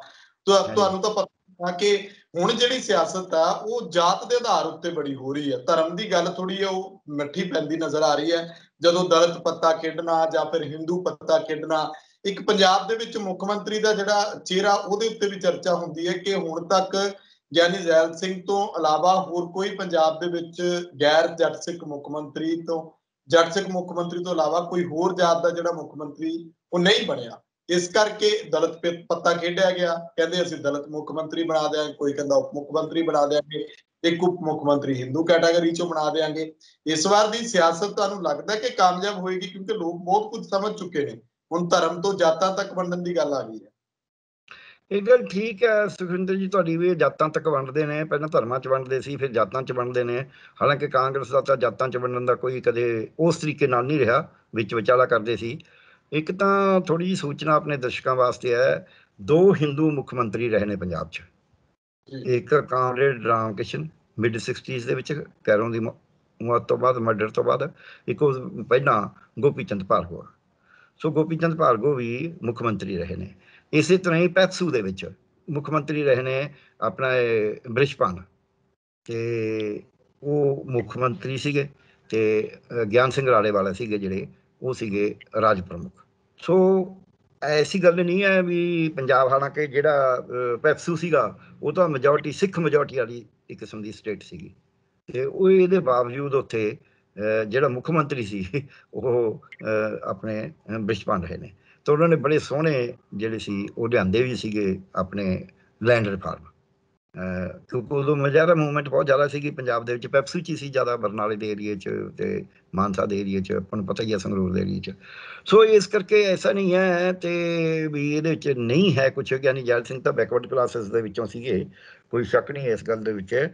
ਤੁਹਾਨੂੰ ਤਾਂ ਪਤਾ ਕਿ ਹੁਣ ਜਿਹੜੀ ਸਿਆਸਤ ਆ ਉਹ ਜਾਤ ਦੇ ਆਧਾਰ ਉੱਤੇ ਬੜੀ ਹੋ ਰਹੀ ਹੈ ਧਰਮ ਦੀ ਗੱਲ ਥੋੜੀ ਉਹ ਮਿੱਠੀ ਪੈਂਦੀ ਨਜ਼ਰ ਆ ਰਹੀ ਹੈ ਜਦੋਂ ਦਲਿਤ ਪੱਤਾ ਖੇਡਣਾ ਜਾਂ ਫਿਰ ਹਿੰਦੂ ਪੱਤਾ ਖੇਡਣਾ ਇੱਕ ਪੰਜਾਬ ਦੇ ਵਿੱਚ ਮੁੱਖ ਮੰਤਰੀ ਦਾ ਜਿਹੜਾ ਚਿਹਰਾ ਉਹਦੇ ਉੱਤੇ ਵੀ ਚਰਚਾ ਹੁੰਦੀ ਹੈ ਕਿ ਹੁਣ ਤੱਕ ਗਿਆਨੀ ਜ਼ੈਲ ਸਿੰਘ ਤੋਂ ਇਲਾਵਾ ਹੋਰ ਕੋਈ ਪੰਜਾਬ ਦੇ ਵਿੱਚ ਗੈਰ ਜੱਟ ਸਿੱਖ ਮੁੱਖ ਮੰਤਰੀ ਤੋਂ, ਜੱਟ ਸਿੱਖ ਮੁੱਖ ਮੰਤਰੀ ਤੋਂ ਇਲਾਵਾ ਕੋਈ ਹੋਰ ਜਾਤ ਦਾ ਜਿਹੜਾ ਮੁੱਖ ਮੰਤਰੀ ਉਹ ਨਹੀਂ ਬਣਿਆ। ਇਸ ਕਰਕੇ ਦਲਿਤ ਪੱਤਾ ਖੇਡਿਆ ਗਿਆ। ਕਹਿੰਦੇ ਅਸੀਂ ਦਲਿਤ ਮੁੱਖ ਮੰਤਰੀ ਬਣਾ ਦਿਆਂਗੇ, ਕੋਈ ਕਹਿੰਦਾ ਉਪ ਮੁੱਖ ਮੰਤਰੀ ਬਣਾ ਦਿਆਂਗੇ, ਇੱਕ ਉਪ ਮੁੱਖ ਮੰਤਰੀ ਹਿੰਦੂ ਕੈਟਾਗਰੀ ਚੋਂ ਬਣਾ ਦਿਆਂਗੇ। ਇਸ ਵਾਰ ਦੀ ਸਿਆਸਤ ਤੁਹਾਨੂੰ ਲੱਗਦਾ ਕਿ ਕਾਮਯਾਬ ਹੋਏਗੀ ਕਿਉਂਕਿ ਲੋਕ ਬਹੁਤ ਕੁਝ ਸਮਝ ਚੁੱਕੇ ਨੇ। ਹੁਣ ਧਰਮ ਤੋਂ ਜਾਤਾਂ ਤੱਕ ਵੰਡਣ ਦੀ ਗੱਲ ਆ ਗਈ ਹੈ। ਇਹ ਗੱਲ ਠੀਕ ਹੈ ਸੁਖਿੰਦਰ ਜੀ ਤੁਹਾਡੀ ਵੀ ਜਾਤਾਂ ਤੱਕ ਵੰਡਦੇ ਨੇ। ਪਹਿਲਾਂ ਧਰਮਾਂ 'ਚ ਵੰਡਦੇ ਸੀ ਫਿਰ ਜਾਤਾਂ 'ਚ ਵੰਡਦੇ ਨੇ। ਹਾਲਾਂਕਿ ਕਾਂਗਰਸ ਦਾ ਤਾਂ ਜਾਤਾਂ 'ਚ ਵੰਡਣ ਦਾ ਕੋਈ ਕਦੇ ਉਸ ਤਰੀਕੇ ਨਾਲ ਨਹੀਂ ਰਿਹਾ ਵਿੱਚ ਵਿਚਾਲਾ ਕਰਦੇ ਸੀ। ਇੱਕ ਤਾਂ ਥੋੜੀ ਜੀ ਸੂਚਨਾ ਆਪਣੇ ਦਰਸ਼ਕਾਂ ਵਾਸਤੇ ਹੈ ਦੋ ਹਿੰਦੂ ਮੁੱਖ ਮੰਤਰੀ ਰਹੇ ਨੇ ਪੰਜਾਬ 'ਚ। ਇੱਕ comrade Ram Kishan mid 60s ਦੇ ਵਿੱਚ ਕੈਰੋਂ ਦੀ ਮੌਤ ਤੋਂ ਬਾਅਦ ਮਰਡਰ ਤੋਂ ਬਾਅਦ। ਇੱਕ ਉਹ ਪਹਿਲਾਂ ਗੋਪੀ ਚੰਦ ਭਾਰਗੋ ਸੋ ਗੋਪੀ ਚੰਦ ਭਾਰਗੋ ਵੀ ਮੁੱਖ ਮੰਤਰੀ ਰਹੇ ਨੇ। ਇਸੇ ਤਰ੍ਹਾਂ ਹੀ ਪੈਥਸੂ ਦੇ ਵਿੱਚ ਮੁੱਖ ਮੰਤਰੀ ਰਹੇ ਨੇ ਆਪਣਾ ਇਹ ਬ੍ਰਿਸ਼ਪਾਨ ਤੇ ਉਹ ਮੁੱਖ ਮੰਤਰੀ ਸੀਗੇ ਤੇ ਗਿਆਨ ਸਿੰਘ ਰਾਲੇ ਵਾਲਾ ਸੀਗੇ ਜਿਹੜੇ ਉਹ ਸੀਗੇ ਰਾਜ ਪ੍ਰਮੁੱਖ। ਸੋ ਐਸੀ ਗੱਲ ਨਹੀਂ ਹੈ ਵੀ ਪੰਜਾਬ ਹਾਲਾਂਕਿ ਜਿਹੜਾ ਅ, ਪੈਪਸੂ ਸੀਗਾ ਉਹ ਤਾਂ ਮੈਜੋਰਟੀ ਸਿੱਖ ਮੈਜੋਰਟੀ ਵਾਲੀ ਇੱਕ ਕਿਸਮ ਦੀ ਸਟੇਟ ਸੀਗੀ। ਤੇ ਉਹ ਇਹਦੇ ਬਾਵਜੂਦ ਉੱਥੇ ਜਿਹੜਾ ਮੁੱਖ ਮੰਤਰੀ ਸੀ, ਉਹ ਆਪਣੇ ਬਿਸ਼ਪਾਨ ਰਹੇ ਨੇ। ਤਾਂ ਉਹਨਾਂ ਨੇ ਬੜੇ ਸੋਹਣੇ ਜਿਹੜੇ ਸੀ, ਉਹ ਲਿਆਂਦੇ ਵੀ ਸੀਗੇ ਆਪਣੇ ਲੈਂਡ ਰਿਫਾਰਮ। ਕਿਉਂਕਿ ਉਦੋਂ ਮਜਾਰਾ ਮੂਵਮੈਂਟ ਬਹੁਤ ਜ਼ਿਆਦਾ ਸੀਗੀ। ਪੰਜਾਬ ਦੇ ਵਿੱਚ ਪੈਪਸੂ ਚ ਸੀ ਜ਼ਿਆਦਾ, ਬਰਨਾਲੇ ਦੇ ਏਰੀਏ 'ਚ ਤੇ ਮਾਨਸਾ ਦੇ ਏਰੀਏ 'ਚ, ਆਪਾਂ ਨੂੰ ਪਤਾ ਹੀ ਹੈ ਸੰਗਰੂਰ ਦੇ ਏਰੀਏ 'ਚ। ਸੋ ਇਸ ਕਰਕੇ ਐਸਾ ਨਹੀਂ ਹੈ ਤੇ ਵੀ ਇਹਦੇ ਵਿੱਚ ਨਹੀਂ ਹੈ ਕੁਝ ਗਿਆਨੀ ਜੈਲ ਸਿੰਘ ਤਾਂ ਬੈਕਵਰਡ ਕਲਾਸਿਸ ਦੇ ਵਿੱਚੋਂ ਸੀਗੇ, ਕੋਈ ਸ਼ੱਕ ਨਹੀਂ ਇਸ ਗੱਲ ਦੇ ਵਿੱਚ।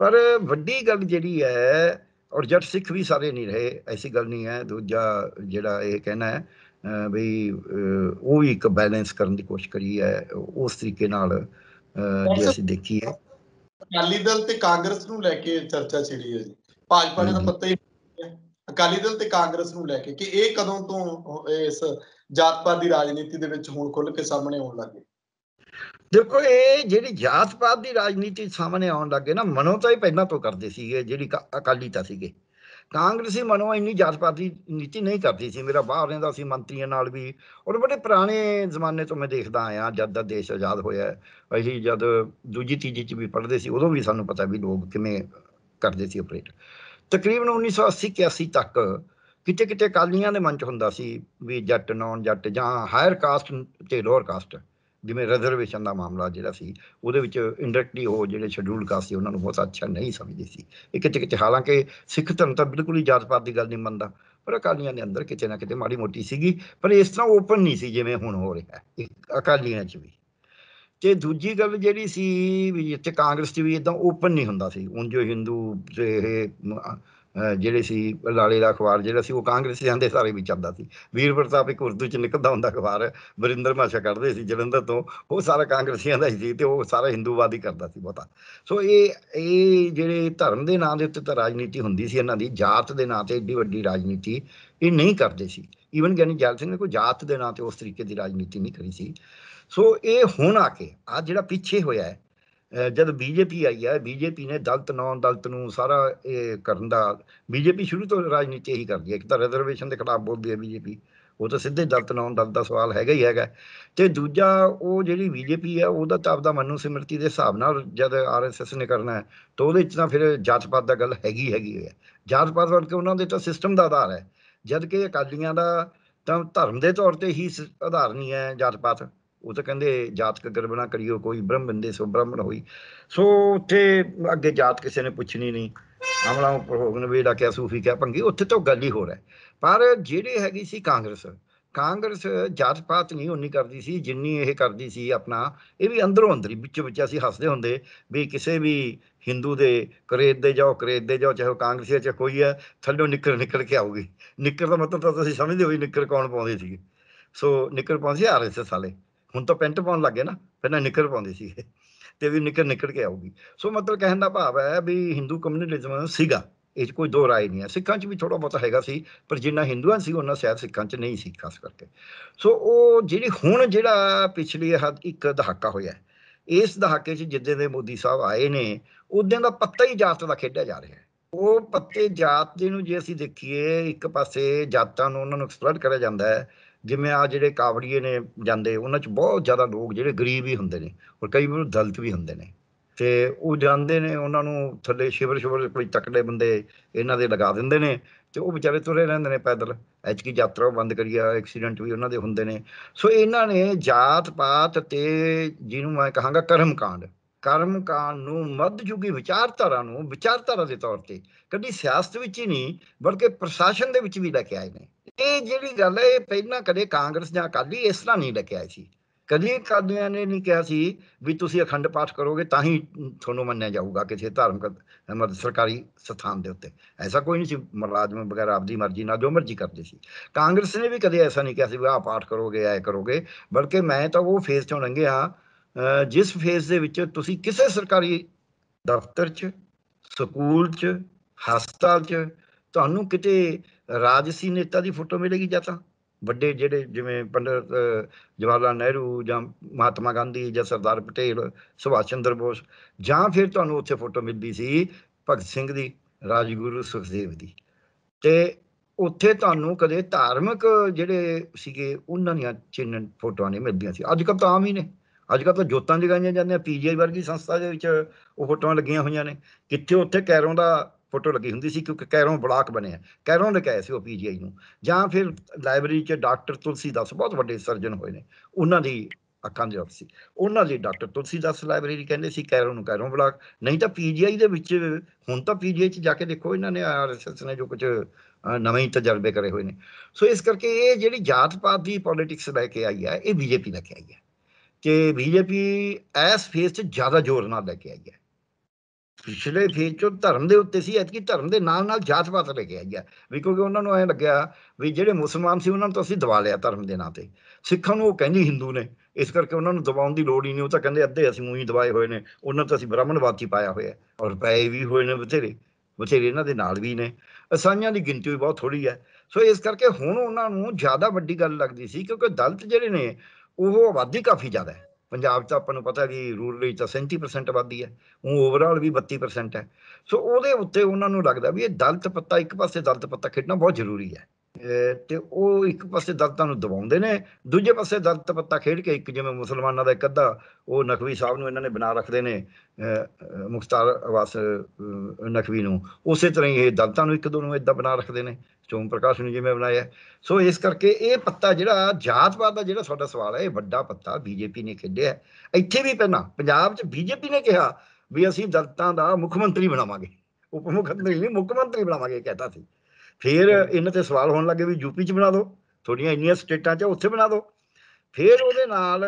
ਪਰ ਵੱਡੀ ਗੱਲ ਜਿਹੜੀ ਹੈ ਔਰ ਜੱਟ ਸਿੱਖ ਵੀ ਸਾਰੇ ਨਹੀਂ ਰਹੇ ਐਸੀ ਗੱਲ ਨਹੀਂ ਹੈ ਦੂਜਾ ਜਿਹੜਾ ਇਹ ਕਹਿਣਾ ਹੈ ਵੀ ਉਹ ਵੀ ਇੱਕ ਬੈਲੈਂਸ ਕਰਨ ਦੀ ਕੋਸ਼ਿਸ਼ ਕਰੀ ਹੈ ਉਸ ਤਰੀਕੇ ਨਾਲ ਜੇ ਅਸੀਂ ਦੇਖੀਏ ਅਕਾਲੀ ਦਲ ਤੇ ਕਾਂਗਰਸ ਨੂੰ ਲੈ ਕੇ ਚਰਚਾ ਛਿੜੀ ਹੈ ਜੀ ਭਾਜਪਾ ਨੇ ਤਾਂ। ਪਤਾ ਹੀ ਹੈ। ਅਕਾਲੀ ਦਲ ਤੇ ਕਾਂਗਰਸ ਨੂੰ ਲੈ ਕੇ ਕਿ ਇਹ ਕਦੋਂ ਤੋਂ ਇਸ ਜਾਤ ਪਾਤ ਦੀ ਰਾਜਨੀਤੀ ਦੇ ਵਿੱਚ ਹੁਣ ਖੁੱਲ ਕੇ ਸਾਹਮਣੇ ਆਉਣ ਲੱਗੇ ਦੇਖੋ, ਇਹ ਜਿਹੜੀ ਜਾਤ ਪਾਤ ਦੀ ਰਾਜਨੀਤੀ ਸਾਹਮਣੇ ਆਉਣ ਲੱਗੇ ਨਾ, ਮਨੋ ਤਾਂ ਹੀ ਪਹਿਲਾਂ ਤੋਂ ਕਰਦੇ ਸੀਗੇ, ਜਿਹੜੀ ਕਾ- ਅਕਾਲੀ ਤਾਂ ਸੀਗੇ। ਕਾਂਗਰਸੀ ਮਨੋ ਇੰਨੀ ਜਾਤ ਪਾਤ ਦੀ ਨੀਤੀ ਨਹੀਂ ਕਰਦੀ ਸੀ। ਮੇਰਾ ਬਾਹਰ ਰਹਿੰਦਾ ਸੀ ਮੰਤਰੀਆਂ ਨਾਲ ਵੀ। ਔਰ ਬੜੇ ਪੁਰਾਣੇ ਜ਼ਮਾਨੇ ਤੋਂ ਮੈਂ ਦੇਖਦਾ ਆਇਆ, ਜਦ ਦਾ ਦੇਸ਼ ਆਜ਼ਾਦ ਹੋਇਆ, ਅਸੀਂ ਜਦ ਦੂਜੀ, ਤੀਜੀ ਚ ਵੀ ਪੜ੍ਹਦੇ ਸੀ, ਉਦੋਂ ਵੀ ਸਾਨੂੰ ਪਤਾ ਵੀ ਲੋਕ ਕਿਵੇਂ ਕਰਦੇ ਸੀ ਆਪਰੇਟ ਤਕਰੀਬਨ 1980 81 ਤੱਕ ਕਿਤੇ ਕਿਤੇ ਅਕਾਲੀਆਂ ਦੇ ਮਨ ਚ ਹੁੰਦਾ ਸੀ ਵੀ ਜੱਟ ਨੌਨ ਜੱਟ ਜਾਂ ਹਾਇਰ ਕਾਸਟ ਤੇ ਲੋਅਰ ਕਾਸਟ ਜਿਵੇਂ ਰਿਜ਼ਰਵੇਸ਼ਨ ਦਾ ਮਾਮਲਾ ਜਿਹੜਾ ਸੀ, ਉਹਦੇ ਵਿੱਚ ਇੰਡਾਇਰੈਕਟਲੀ ਉਹ ਜਿਹੜੇ ਸ਼ਡਿਊਲ ਕਾਸਟ ਸੀ, ਉਹਨਾਂ ਨੂੰ ਬਹੁਤ ਅੱਛਾ ਨਹੀਂ ਸਮਝਦੇ ਸੀ। ਇਹ ਕਿਤੇ ਕਿਤੇ ਹਾਲਾਂਕਿ ਸਿੱਖ ਧਰਮ ਤਾਂ ਬਿਲਕੁਲ ਹੀ ਜਾਤ ਪਾਤ ਦੀ ਗੱਲ ਨਹੀਂ ਮੰਨਦਾ, ਪਰ ਅਕਾਲੀਆਂ ਦੇ ਅੰਦਰ ਕਿਤੇ ਨਾ ਕਿਤੇ ਮਾੜੀ ਮੋਟੀ ਸੀਗੀ, ਪਰ ਇਸ ਤਰ੍ਹਾਂ ਓਪਨ ਨਹੀਂ ਸੀ ਜਿਵੇਂ ਹੁਣ ਹੋ ਰਿਹਾ ਹੈ ਅਕਾਲੀਆਂ 'ਚ ਵੀ। ਤੇ ਦੂਜੀ ਗੱਲ ਜਿਹੜੀ ਸੀ ਵੀ ਇੱਥੇ ਕਾਂਗਰਸ 'ਚ ਵੀ ਇਦਾਂ ਓਪਨ ਨਹੀਂ ਹੁੰਦਾ ਸੀ, ਉਂਝ ਜੋ ਹਿੰਦੂ ਤੇ ਇਹ ਜਿਹੜੇ ਸੀ ਲਾਲੇ ਦਾ ਅਖਬਾਰ, ਜਿਹੜਾ ਸੀ ਉਹ ਕਾਂਗਰਸੀਆਂ ਦੇ ਸਾਰੇ ਵਿੱਚ ਚੱਲਦਾ ਸੀ। ਵੀਰ ਪ੍ਰਤਾਪ ਇੱਕ ਉਰਦੂ 'ਚ ਨਿਕਲਦਾ ਹੁੰਦਾ ਅਖਬਾਰ, ਵਰਿੰਦਰ ਮਾਸ਼ਾ ਕੱਢਦੇ ਸੀ, ਜਲੰਧਰ ਤੋਂ। ਉਹ ਸਾਰਾ ਕਾਂਗਰਸੀਆਂ ਦਾ ਹੀ ਸੀ ਤੇ ਉਹ ਸਾਰਾ ਹਿੰਦੂਵਾਦੀ ਕਰਦਾ ਸੀ ਬਹੁਤਾ। ਸੋ ਇਹ ਇਹ ਜਿਹੜੇ ਧਰਮ ਦੇ ਨਾਂ ਦੇ ਉੱਤੇ ਤਾਂ ਰਾਜਨੀਤੀ ਹੁੰਦੀ ਸੀ, ਇਹਨਾਂ ਦੀ ਜਾਤ ਦੇ ਨਾਂ ਤੇ ਏਡੀ ਵੱਡੀ ਰਾਜਨੀਤੀ ਇਹ ਨਹੀਂ ਕਰਦੇ ਸੀ। ਈਵਨ ਗਿਆਨੀ ਜੈਲ ਸਿੰਘ ਨੇ ਕੋਈ ਜਾਤ ਦੇ ਨਾਂ ਤੇ ਉਸ ਤਰੀਕੇ ਦੀ ਰਾਜਨੀਤੀ ਨਹੀਂ ਕਰੀ ਸੀ। ਸੋ ਇਹ ਹੁਣ ਆ ਕੇ, ਆ ਜਿਹੜਾ ਪਿੱਛੇ ਹੋਇਆ ਹੈ ਜਦ ਬੀਜੇਪੀ ਆਈ ਹੈ, ਬੀਜੇਪੀ ਨੇ ਦਲਤ ਨੌਨ ਦਲਤ ਨੂੰ ਸਾਰਾ ਇਹ ਕਰਨ ਦਾ, ਬੀਜੇਪੀ ਸ਼ੁਰੂ ਤੋਂ ਰਾਜਨੀਤੀ ਇਹੀ ਕਰਦੀ ਹੈ। ਇੱਕ ਤਾਂ ਰਿਜ਼ਰਵੇਸ਼ਨ ਦੇ ਖਿਲਾਫ ਬੋਲਦੀ ਹੈ ਬੀਜੇਪੀ। ਉਹ ਤਾਂ ਸਿੱਧੇ ਦਲਤ ਨੌਨ ਦਲਤ ਦਾ ਸਵਾਲ ਹੈਗਾ ਹੀ ਹੈਗਾ। ਤੇ ਦੂਜਾ ਉਹ ਜਿਹੜੀ ਬੀਜੇਪੀ ਹੈ, ਉਹਦਾ ਤਾਂ ਆਪਦਾ ਮਨੂ ਸਿਮਰਤੀ ਦੇ ਹਿਸਾਬ ਨਾਲ ਜਦ ਆਰਐਸਐਸ ਨੇ ਕਰਨਾ ਹੈ, ਤਾਂ ਉਹਦੇ ਚ ਤਾਂ ਫਿਰ ਜਾਤ ਪਾਤ ਦਾ ਗੱਲ ਹੈਗੀ ਹੈਗੀ ਹੈ। ਜਾਤ ਪਾਤ ਵਰਗੇ ਉਹਨਾਂ ਦੇ ਤਾਂ ਸਿਸਟਮ ਦਾ ਆਧਾਰ ਹੈ। ਜਦ ਕਿ ਅਕਾਲੀਆਂ ਦਾ ਤਾਂ ਧਰਮ ਦੇ ਤੌਰ ਤੇ ਹੀ ਸ- ਆਧਾਰ ਨਹੀਂ ਹੈ ਜਾਤ ਪਾਤ ਉਹ ਤਾਂ ਕਹਿੰਦੇ ਜਾਤ ਕਾ ਬਣਾ ਕਰਿਓ ਕੋਈ, ਬ੍ਰਹਮ ਬੰਦੇ ਸੋ ਬ੍ਰਾਹਮਣ ਹੋਈ ਸੋ ਉੱਥੇ ਅੱਗੇ ਜਾਤ ਕਿਸੇ ਨੇ ਪੁੱਛਣੀ ਨਹੀਂ। ਆਮਲਾ ਉੱਪਰ ਹੋ ਵੇੜਾ ਕਿਆ, ਸੂਫੀ ਕਿਆ ਭੰਗੀ ਉੱਥੇ ਤਾਂ ਗੱਲ ਹੀ ਹੋ। ਰਿਹਾ ਪਰ ਜਿਹੜੇ ਹੈਗੀ ਸੀ ਕਾਂਗਰਸ ਕਾਂਗਰਸ ਜਾਤ ਪਾਤ ਨਹੀਂ ਉਨੀ ਕਰਦੀ ਸੀ, ਜਿੰਨੀ ਇਹ ਕਰਦੀ ਸੀ ਆਪਣਾ, ਇਹ ਵੀ ਅੰਦਰੋਂ ਅੰਦਰੀ ਵਿੱਚੋਂ ਵਿੱਚ ਅਸੀਂ ਹੱਸਦੇ ਹੁੰਦੇ ਵੀ ਕਿਸੇ ਵੀ ਹਿੰਦੂ ਦੇ ਕਰੇਦ ਦੇ ਜਾਓ ਕਰੇਦ ਦੇ ਜਾਓ, ਚਾਹੇ ਉਹ ਕਾਂਗਰਸੀ ਹੈ, ਚਾਹੇ ਕੋਈ ਹੈ, ਥੱਲੋਂ ਨਿਕਲ ਨਿਕਲ ਕੇ ਆਊਗੀ। ਨਿੱਕਰ ਦਾ ਮਤਲਬ ਤਾਂ ਤੁਸੀਂ ਸਮਝਦੇ ਹੋਈ ਨਿੱਕਰ ਕੌਣ ਪਾਉਂਦੇ ਸੀਗੇ। ਸੋ ਨਿੱਕਰ ਪਾਉਂਦੇ ਸੀ ਆਰਐਸਐਸ ਵਾਲੇ। ਹੁਣ ਤਾਂ ਪੈਂਟ ਪਾਉਣ ਲੱਗੇ ਨਾ, ਪਹਿਲਾਂ ਨਿੱਕਰ ਪਾਉਂਦੇ ਸੀਗੇ, ਤੇ ਵੀ ਨਿੱਕਰ ਨਿਕਲ ਕੇ ਆਊਗੀ। ਸੋ ਮਤਲਬ ਕਹਿਣ ਦਾ ਭਾਵ ਹੈ ਵੀ ਹਿੰਦੂ ਕਮਿਊਨਿਜ਼ਮ ਸੀਗਾ, ਇਹ 'ਚ ਕੋਈ ਦੋ ਰਾਏ ਨਹੀਂ ਹੈ। ਸਿੱਖਾਂ 'ਚ ਵੀ ਥੋੜਾ ਬਹੁਤਾ ਹੈਗਾ ਸੀ, ਪਰ ਜਿੰਨਾ ਹਿੰਦੂਆਂ ਸੀ, ਉਹਨਾਂ ਸ਼ਾਇਦ ਸਿੱਖਾਂ 'ਚ ਨਹੀਂ ਸੀ, ਖਾਸ ਕਰਕੇ। ਸੋ ਉਹ ਜਿਹੜੀ ਹੁਣ ਜਿਹੜਾ ਪਿਛਲੀ ਇਹ ਇੱਕ ਦਹਾਕਾ ਹੋਇਆ ਇਸ ਦਹਾਕੇ 'ਚ ਜਿੱਦੇ ਦੇ ਮੋਦੀ ਸਾਹਿਬ ਆਏ ਨੇ, ਉਦੋਂ ਦਾ ਪੱਤਾ ਹੀ ਜਾਤ ਦਾ ਖੇਡਿਆ ਜਾ ਰਿਹਾ ਹੈ। ਉਹ ਪੱਤੇ ਜਾਤ ਦੇ ਨੂੰ ਜੇ ਅਸੀਂ ਦੇਖੀਏ, ਇੱਕ ਪਾਸੇ ਜਾਤਾਂ ਨੂੰ ਉਹਨਾਂ ਨੂੰ ਐਕਸਪਲੋਇਟ ਕਰਿਆ ਜਾਂਦਾ ਹੈ ਜਿਵੇਂ ਆ ਜਿਹੜੇ ਕਾਵੜੀਏ ਨੇ ਜਾਂਦੇ, ਉਹਨਾਂ 'ਚ ਬਹੁਤ ਜ਼ਿਆਦਾ ਲੋਕ ਜਿਹੜੇ ਗਰੀਬ ਹੀ ਹੁੰਦੇ ਨੇ ਔਰ ਕਈ ਵਾਰ ਦਲਤ ਵੀ ਹੁੰਦੇ ਨੇ। ਤੇ ਉਹ ਜਾਂਦੇ ਨੇ, ਉਹਨਾਂ ਨੂੰ ਥੱਲੇ ਸ਼ਿਵਰ ਸ਼ਿਵਰ ਕੋਈ ਤਕੜੇ ਬੰਦੇ ਇਹਨਾਂ ਦੇ ਲਗਾ ਦਿੰਦੇ ਨੇ ਤੇ ਉਹ ਵਿਚਾਰੇ ਤੁਰੇ ਰਹਿੰਦੇ ਨੇ ਪੈਦਲ। ਐਚਕੀ ਯਾਤਰਾ ਬੰਦ ਕਰੀ ਆ ਐਕਸੀਡੈਂਟ ਵੀ ਉਹਨਾਂ ਦੇ ਹੁੰਦੇ ਨੇ। ਸੋ ਇਹਨਾਂ ਨੇ ਜਾਤ ਪਾਤ ਤੇ ਜਿਹਨੂੰ ਮੈਂ ਕਹਾਂਗਾ ਕਰਮ ਕਾਂਡ ਕਰਮ ਕਾਂਡ ਨੂੰ ਮੱਧਯੁਗੀ ਵਿਚਾਰਧਾਰਾ ਨੂੰ ਵਿਚਾਰਧਾਰਾ ਦੇ ਤੌਰ ਤੇ ਕਦੀ ਸਿਆਸਤ ਵਿੱਚ ਹੀ ਨਹੀਂ, ਬਲਕਿ ਪ੍ਰਸ਼ਾਸਨ ਦੇ ਵਿੱਚ ਵੀ ਲੈ ਕੇ ਆਏ ਨੇ। ਇਹ ਜਿਹੜੀ ਗੱਲ ਹੈ, ਇਹ ਪਹਿਲਾਂ ਕਦੇ ਕਾਂਗਰਸ ਜਾਂ ਅਕਾਲੀ ਇਸ ਤਰ੍ਹਾਂ ਨਹੀਂ ਲੈ ਕੇ ਆਏ ਸੀ। ਕਦੀ ਅਕਾਲੀਆਂ ਨੇ ਨਹੀਂ ਕਿਹਾ ਸੀ ਵੀ ਤੁਸੀਂ ਅਖੰਡ ਪਾਠ ਕਰੋਗੇ, ਤਾਂ ਹੀ ਤੁਹਾਨੂੰ ਮੰਨਿਆ ਜਾਊਗਾ ਕਿਸੇ ਧਾਰਮਿਕ ਮਤਲਬ ਸਰਕਾਰੀ ਸਥਾਨ ਦੇ ਉੱਤੇ। ਐਸਾ ਕੋਈ ਨਹੀਂ ਸੀ, ਮੁਲਾਜ਼ਮ ਵਗੈਰਾ ਆਪਦੀ ਮਰਜ਼ੀ ਨਾਲ ਜੋ ਮਰਜ਼ੀ ਕਰਦੇ ਸੀ। ਕਾਂਗਰਸ ਨੇ ਵੀ ਕਦੇ ਐਸਾ ਨਹੀਂ ਕਿਹਾ ਸੀ ਵੀ ਆਹ ਪਾਠ ਕਰੋਗੇ, ਐ ਕਰੋਗੇ, ਬਲਕਿ ਮੈਂ ਤਾਂ ਉਹ ਫੇਸ ਚੋਂ ਲੰਘਿਆ ਜਿਸ ਫੇਜ਼ ਦੇ ਵਿੱਚ ਤੁਸੀਂ ਕਿਸੇ ਸਰਕਾਰੀ ਦਫ਼ਤਰ 'ਚ, ਸਕੂਲ 'ਚ, ਹਸਪਤਾਲ 'ਚ ਤੁਹਾਨੂੰ ਕਿਤੇ ਰਾਜਸੀ ਨੇਤਾ ਦੀ ਫੋਟੋ ਮਿਲੇਗੀ ਜਾਂ ਤਾਂ? ਵੱਡੇ ਜਿਹੜੇ ਜਿਵੇਂ ਪੰਡਿਤ ਜਵਾਹਰ ਲਾਲ ਨਹਿਰੂ ਜਾਂ ਮਹਾਤਮਾ ਗਾਂਧੀ ਜਾਂ ਸਰਦਾਰ ਪਟੇਲ, ਸੁਭਾਸ਼ ਚੰਦਰ ਬੋਸ ਜਾਂ ਫਿਰ ਤੁਹਾਨੂੰ ਉੱਥੇ ਫੋਟੋ ਮਿਲਦੀ ਸੀ ਭਗਤ ਸਿੰਘ ਦੀ, ਰਾਜਗੁਰੂ ਸੁਖਦੇਵ ਦੀ। ਤੇ ਉੱਥੇ ਤੁਹਾਨੂੰ ਕਦੇ ਧਾਰਮਿਕ ਜਿਹੜੇ ਸੀਗੇ, ਉਹਨਾਂ ਦੀਆਂ ਚਿੰਨ੍ਹ ਫੋਟੋਆਂ ਨਹੀਂ ਮਿਲਦੀਆਂ ਸੀ। ਅੱਜ ਕੱਲ੍ਹ ਤਾਂ ਆਮ ਹੀ ਨੇ। ਅੱਜ ਕੱਲ੍ਹ ਤਾਂ ਜੋਤਾਂ ਜਗਾਈਆਂ ਜਾਂਦੀਆਂ, ਪੀਜੀਆਈ ਵਰਗੀ ਸੰਸਥਾ ਦੇ ਵਿੱਚ ਉਹ ਫੋਟੋਆਂ ਲੱਗੀਆਂ ਹੋਈਆਂ ਨੇ। ਕਿੱਥੇ ਉੱਥੇ ਕੈਰੋਂ ਦਾ ਫੋਟੋ ਲੱਗੀ ਹੁੰਦੀ ਸੀ, ਕਿਉਂਕਿ ਕੈਰੋਂ ਬਲਾਕ ਬਣਿਆ ਕੈਰੋਂ ਨੇ ਕਹੇ ਸੀ ਉਹ ਪੀਜੀਆਈ ਨੂੰ। ਜਾਂ ਫਿਰ ਲਾਇਬ੍ਰੇਰੀ 'ਚ ਡਾਕਟਰ ਤੁਲਸੀਦਾਸ ਬਹੁਤ ਵੱਡੇ ਸਰਜਨ ਹੋਏ ਨੇ। ਉਹਨਾਂ ਦੀ ਅੱਖਾਂ ਦੇ ਸੀ। ਉਹਨਾਂ ਦੀ ਡਾਕਟਰ ਤੁਲਸੀਦਾਸ ਲਾਇਬ੍ਰੇਰੀ ਕਹਿੰਦੇ ਸੀ, ਕੈਰੋਂ ਨੂੰ ਕੈਰੋਂ ਬਲਾਕ। ਨਹੀਂ ਤਾਂ ਪੀਜੀਆਈ ਦੇ ਵਿੱਚ, ਹੁਣ ਤਾਂ ਪੀਜੀਆਈ 'ਚ ਜਾ ਕੇ ਦੇਖੋ ਇਹਨਾਂ ਨੇ ਆਰਐਸਐਸ ਨੇ ਜੋ ਕੁਝ ਨਵੇਂ ਹੀ ਤਜਰਬੇ ਕਰੇ ਹੋਏ ਨੇ। ਸੋ ਇਸ ਕਰਕੇ ਇਹ ਜਿਹੜੀ ਜਾਤ ਪਾਤ ਦੀ ਪੋਲਿਟਿਕਸ ਲੈ ਕੇ ਆਈ ਹੈ, ਇਹ ਬੀਜੇਪੀ ਲੈ ਕੇ ਆਈ ਹੈ। ਕਿ ਬੀਜੇਪੀ ਇਸ ਫੇਸ 'ਚ ਜ਼ਿਆਦਾ ਜ਼ੋਰ ਨਾਲ ਲੈ ਕੇ ਆਈ ਹੈ। ਪਿਛਲੇ ਫੇਜ਼ 'ਚੋਂ ਧਰਮ ਦੇ ਉੱਤੇ ਸੀ, ਐਤਕੀ ਧਰਮ ਦੇ ਨਾਲ ਨਾਲ ਜਾਤ ਪਾਤ ਲੈ ਕੇ ਆਈ ਹੈ। ਵੀ ਕਿਉਂਕਿ ਉਹਨਾਂ ਨੂੰ ਐਂ ਲੱਗਿਆ ਵੀ ਜਿਹੜੇ ਮੁਸਲਮਾਨ ਸੀ, ਉਹਨਾਂ ਨੂੰ ਤਾਂ ਅਸੀਂ ਦਬਾ ਲਿਆ ਧਰਮ ਦੇ ਨਾਂ ਤੇ। ਸਿੱਖਾਂ ਨੂੰ ਉਹ ਕਹਿੰਦੀ ਹਿੰਦੂ ਨੇ। ਇਸ ਕਰਕੇ ਉਹਨਾਂ ਨੂੰ ਦਬਾਉਣ ਦੀ ਲੋੜ ਹੀ ਨਹੀਂ, ਉਹ ਤਾਂ ਕਹਿੰਦੇ ਅੱਧੇ ਅਸੀਂ ਮੂੰਹ ਹੀ ਦਬਾਏ ਹੋਏ ਨੇ। ਉਹਨਾਂ ਤੋਂ ਅਸੀਂ ਬ੍ਰਾਹਮਣਵਾਦ 'ਚ ਪਾਇਆ ਹੋਇਆ। ਔਰ ਪਏ ਵੀ ਹੋਏ ਨੇ ਬਥੇਰੇ। ਬਥੇਰੇ ਇਹਨਾਂ ਦੇ ਨਾਲ ਵੀ ਨੇ। ਅਸਾਈਆਂ ਦੀ ਗਿਣਤੀ ਵੀ ਬਹੁਤ ਥੋੜੀ ਹੈ। ਸੋ ਇਸ ਕਰਕੇ ਹੁਣ ਉਹਨਾਂ ਨੂੰ ਜ਼ਿਆਦਾ ਵੱਡੀ ਗੱਲ ਲੱਗਦੀ ਸੀ ਕਿਉਂਕਿ ਦਲਤ ਜਿਹੜੇ ਨੇ ਉਹ ਆਬਾਦੀ ਕਾਫੀ ਜ਼ਿਆਦਾ ਹੈ। ਪੰਜਾਬ 'ਚ ਆਪਾਂ ਨੂੰ ਪਤਾ ਕਿ ਰੂਰਲ ਵਿੱਚ ਤਾਂ 37% ਆਬਾਦੀ ਹੈ। ਉਹ ਓਵਰਆਲ ਵੀ 32% ਹੈ। ਸੋ ਉਹਦੇ ਉੱਤੇ ਉਹਨਾਂ ਨੂੰ ਲੱਗਦਾ ਵੀ ਇਹ ਦਲਤ ਪੱਤਾ ਇੱਕ ਪਾਸੇ ਦਲਤ ਪੱਤਾ ਖੇਡਣਾ ਬਹੁਤ ਜ਼ਰੂਰੀ ਹੈ। ਅਹ ਤੇ ਉਹ ਇੱਕ ਪਾਸੇ ਦਲਤਾਂ ਨੂੰ ਦਬਾਉਂਦੇ ਨੇ ਦੂਜੇ ਪਾਸੇ ਦਲਤ ਪੱਤਾ ਖੇਡ ਕੇ ਇੱਕ ਜਿਵੇਂ ਮੁਸਲਮਾਨਾਂ ਦਾ ਇੱਕ ਅੱਧਾ ਉਹ ਨਕਵੀ ਸਾਹਿਬ ਨੂੰ ਇਹਨਾਂ ਨੇ ਬਣਾ ਰੱਖਦੇ ਨੇ ਮੁਖਤਾਰ ਅਵਾਸ ਅਹ, ਨਕਵੀ ਨੂੰ। ਉਸੇ ਤਰ੍ਹਾਂ ਹੀ ਇਹ ਦਲਤਾਂ ਨੂੰ ਇੱਕ ਦੋ ਨੂੰ ਇਦਾਂ ਬਣਾ ਰੱਖਦੇ ਨੇ। ਸੋਮ ਪ੍ਰਕਾਸ਼ ਨੂੰ ਜਿਵੇਂ ਬਣਾਇਆ। ਸੋ ਇਸ ਕਰਕੇ ਇਹ ਪੱਤਾ ਜਿਹੜਾ ਜਾਤ-ਪਾਤ ਦਾ ਜਿਹੜਾ ਤੁਹਾਡਾ ਸਵਾਲ ਹੈ ਇਹ ਵੱਡਾ ਪੱਤਾ ਬੀਜੇਪੀ ਨੇ ਖੇਡਿਆ। ਇੱਥੇ ਵੀ ਪਹਿਲਾਂ ਪੰਜਾਬ 'ਚ ਬੀਜੇਪੀ ਨੇ ਕਿਹਾ ਵੀ ਅਸੀਂ ਦਲਿਤਾਂ ਦਾ ਮੁੱਖ ਮੰਤਰੀ ਬਣਾਵਾਂਗੇ। ਉਪ ਮੁੱਖ ਮੰਤਰੀ ਨਹੀਂ ਮੁੱਖ ਮੰਤਰੀ ਬਣਾਵਾਂਗੇ ਕਹਿੰਦਾ ਸੀ। ਫਿਰ ਇਹਨਾਂ ਤੇ ਸਵਾਲ ਹੋਣ ਲੱਗੇ ਵੀ ਯੂਪੀ 'ਚ ਬਣਾ ਦਿਓ ਤੁਹਾਡੀਆਂ ਇੰਨੀਆਂ ਸਟੇਟਾਂ 'ਚ ਉੱਥੇ ਬਣਾ ਦਿਓ ਫਿਰ ਉਹਦੇ ਨਾਲ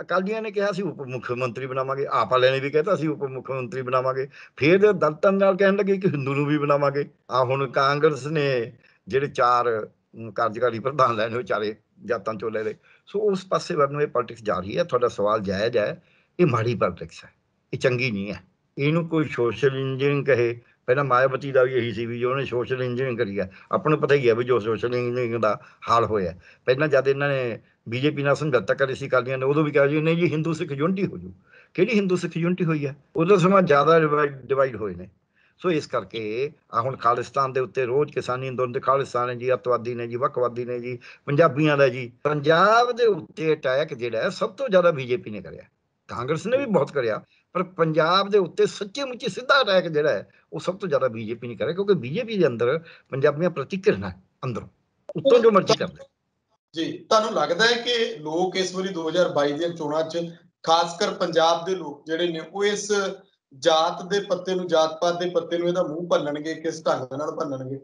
ਅਕਾਲੀਆਂ ਨੇ ਕਿਹਾ ਸੀ ਉਪ ਮੁੱਖ ਮੰਤਰੀ ਬਣਾਵਾਂਗੇ ਆਪ ਵਾਲਿਆਂ ਨੇ ਵੀ ਕਹਿਤਾ ਸੀ ਉਪ ਮੁੱਖ ਮੰਤਰੀ ਬਣਾਵਾਂਗੇ। ਫਿਰ ਦਲਿਤਾਂ ਨਾਲ ਕਹਿਣ ਲੱਗੇ ਕਿ ਹਿੰਦੂ ਨੂੰ ਵੀ ਬਣਾਵਾਂਗੇ। ਆ ਹੁਣ ਕਾਂਗਰਸ ਨੇ ਜਿਹੜੇ ਚਾਰ ਕਾਰਜਕਾਰੀ ਪ੍ਰਧਾਨ ਲੈਣੇ ਉਹ ਚਾਰੇ ਜਾਤਾਂ ਚੋਂ ਲੈ ਲਏ ਸੋ ਉਸ ਪਾਸੇ ਵੱਲ ਨੂੰ ਇਹ ਪੋਲਿਟਿਕਸ ਜਾ ਰਹੀ ਹੈ। ਤੁਹਾਡਾ ਸਵਾਲ ਜਾਇਜ਼ ਹੈ, ਇਹ ਮਾੜੀ ਪੋਲਿਟਿਕਸ ਹੈ। ਇਹ ਚੰਗੀ ਨਹੀਂ ਹੈ। ਇਹਨੂੰ ਕੋਈ ਸੋਸ਼ਲ ਇੰਜੀਨੀਅਰਿੰਗ ਕਹੇ। ਪਹਿਲਾਂ ਮਾਇਆਵਤੀ ਦਾ ਵੀ ਇਹੀ ਸੀ ਵੀ ਉਹਨੇ ਸੋਸ਼ਲ ਇੰਜੀਨੀਅਰਿੰਗ ਕਰੀ ਹੈ। ਆਪਾਂ ਨੂੰ ਪਤਾ ਹੀ ਹੈ ਵੀ ਜੋ ਸੋਸ਼ਲ ਇੰਜੀਨੀਅਰਿੰਗ ਦਾ ਹਾਲ ਹੋਇਆ। ਪਹਿਲਾਂ ਜਦ ਇਹਨਾਂ ਨੇ ਬੀਜੇਪੀ ਨਾਲ ਸਮਝੌਤਾ ਕਰੇ ਸੀ ਕਾਲੀਆਂ ਨੇ, ਉਦੋਂ ਵੀ ਕਿਹਾ ਜੀ ਨਹੀਂ ਜੀ, ਹਿੰਦੂ ਸਿੱਖ ਯੂਨਿਟੀ ਹੋ ਜੂ ਕਿਹੜੀ ਹਿੰਦੂ ਸਿੱਖ ਯੂਨਿਟੀ ਹੋਈ ਹੈ? ਉਦੋਂ ਸਮਾਂ ਜ਼ਿਆਦਾ ਡਿਵਾਈਡ ਹੋਏ ਨੇ। ਸੋ ਇਸ ਕਰਕੇ ਆ ਹੁਣ ਖਾਲਿਸਤਾਨ ਦੇ ਉੱਤੇ ਰੋਜ਼ ਕਿਸਾਨੀ ਅੰਦੋਲਨ ਤੇ ਖਾਲਿਸਤਾਨ ਹੈ ਜੀ, ਅੱਤਵਾਦੀ ਨੇ ਜੀ, ਵੱਖਵਾਦੀ ਨੇ ਜੀ, ਪੰਜਾਬੀਆਂ ਦਾ ਜੀ, ਪੰਜਾਬ ਦੇ ਉੱਤੇ ਅਟੈਕ ਜਿਹੜਾ ਸਭ ਤੋਂ ਜ਼ਿਆਦਾ ਬੀਜੇਪੀ ਨੇ ਕਰਿਆ। ਕਾਂਗਰਸ ਨੇ ਵੀ ਬਹੁਤ ਕਰਿਆ, ਪਰ ਪੰਜਾਬ ਦੇ ਉੱਤੇ ਸੱਚੇ ਮੁੱਚੇ ਸਿੱਧਾ ਅਟੈਕ ਜਿਹੜਾ ਹੈ ਉਹ ਸਭ ਤੋਂ ਜ਼ਿਆਦਾ ਬੀਜੇਪੀ ਨੇ ਕਰਿਆ, ਕਿਉਂਕਿ ਬੀਜੇਪੀ ਦੇ ਅੰਦਰ ਪੰਜਾਬੀਆਂ ਪ੍ਰਤੀ ਘਿਰਣਾ ਹੈ ਅੰਦਰੋਂ, ਉੱਤੋਂ ਜੋ ਮਰਜ਼ੀ ਕਰਦੇ। ਜੀ, ਤੁਹਾਨੂੰ ਲੱਗਦਾ ਹੈ ਕਿ ਲੋਕ ਇਸ ਵਾਰੀ 2022 ਦੀਆਂ ਚੋਣਾਂ 'ਚ ਖਾਸ ਕਰ ਪੰਜਾਬ ਦੇ ਲੋਕ ਜਿਹੜੇ ਨੇ, ਉਹ ਇਸ ਜਾਤ ਦੇ ਪੱਤੇ ਨੂੰ ਜਾਤ ਪਾਤ ਦੇ ਪੱਤੇ ਨੂੰ ਇਹਦਾ ਮੂੰਹ ਭੰਨਣਗੇ ਕਿਸ ਢੰਗ ਨਾਲ ਭੰਨਣਗੇ?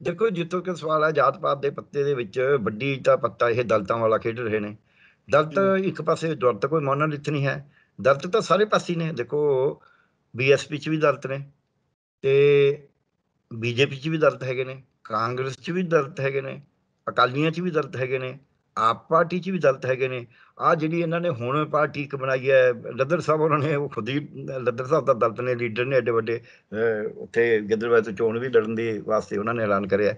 ਦੇਖੋ ਜਿੱਥੋਂ ਕਿ ਸਵਾਲ ਹੈ ਜਾਤ ਪਾਤ ਦੇ ਪੱਤੇ ਦੇ ਵਿੱਚ ਵੱਡੀ ਤਾਂ ਪੱਤਾ ਇਹ ਦਲਤਾਂ ਵਾਲਾ ਖੇਡ ਰਹੇ ਨੇ। ਦਲਤ ਇੱਕ ਪਾਸੇ ਦਲਤ ਕੋਈ ਮੋਨੋਲਿਥ ਨਹੀਂ ਹੈ। ਦਲਤ ਤਾਂ ਸਾਰੇ ਪਾਸੇ ਨੇ ਦੇਖੋ ਬੀਐਸਪੀ ਚ ਵੀ ਦਲਤ ਨੇ ਤੇ ਬੀਜੇਪੀ ਚ ਵੀ ਦਲਤ ਹੈਗੇ ਨੇ ਕਾਂਗਰਸ ਚ ਵੀ ਦਲਤ ਹੈਗੇ ਨੇ ਅਕਾਲੀਆਂ ਚ ਵੀ ਦਲਤ ਹੈਗੇ ਨੇ। ਆਪ ਪਾਰਟੀ ਚ ਵੀ ਦਲਤ ਹੈਗੇ ਨੇ। ਆ ਜਿਹੜੀ ਇਹਨਾਂ ਨੇ ਹੁਣ ਪਾਰਟੀ ਇੱਕ ਬਣਾਈ ਹੈ ਲੱਦਰ ਸਾਹਿਬ ਉਹਨਾਂ ਨੇ ਉਹ ਖੁਦ ਹੀ ਲੱਦਰ ਸਾਹਿਬ ਦਾ ਦਲਤ ਨੇ, ਲੀਡਰ ਨੇ ਐਡੇ ਵੱਡੇ ਉੱਥੇ ਗਿੱਦੜਬਾਹ ਤੋਂ ਚੋਣ ਵੀ ਲੜਨ ਦੇ ਵਾਸਤੇ ਉਹਨਾਂ ਨੇ ਐਲਾਨ ਕਰਿਆ।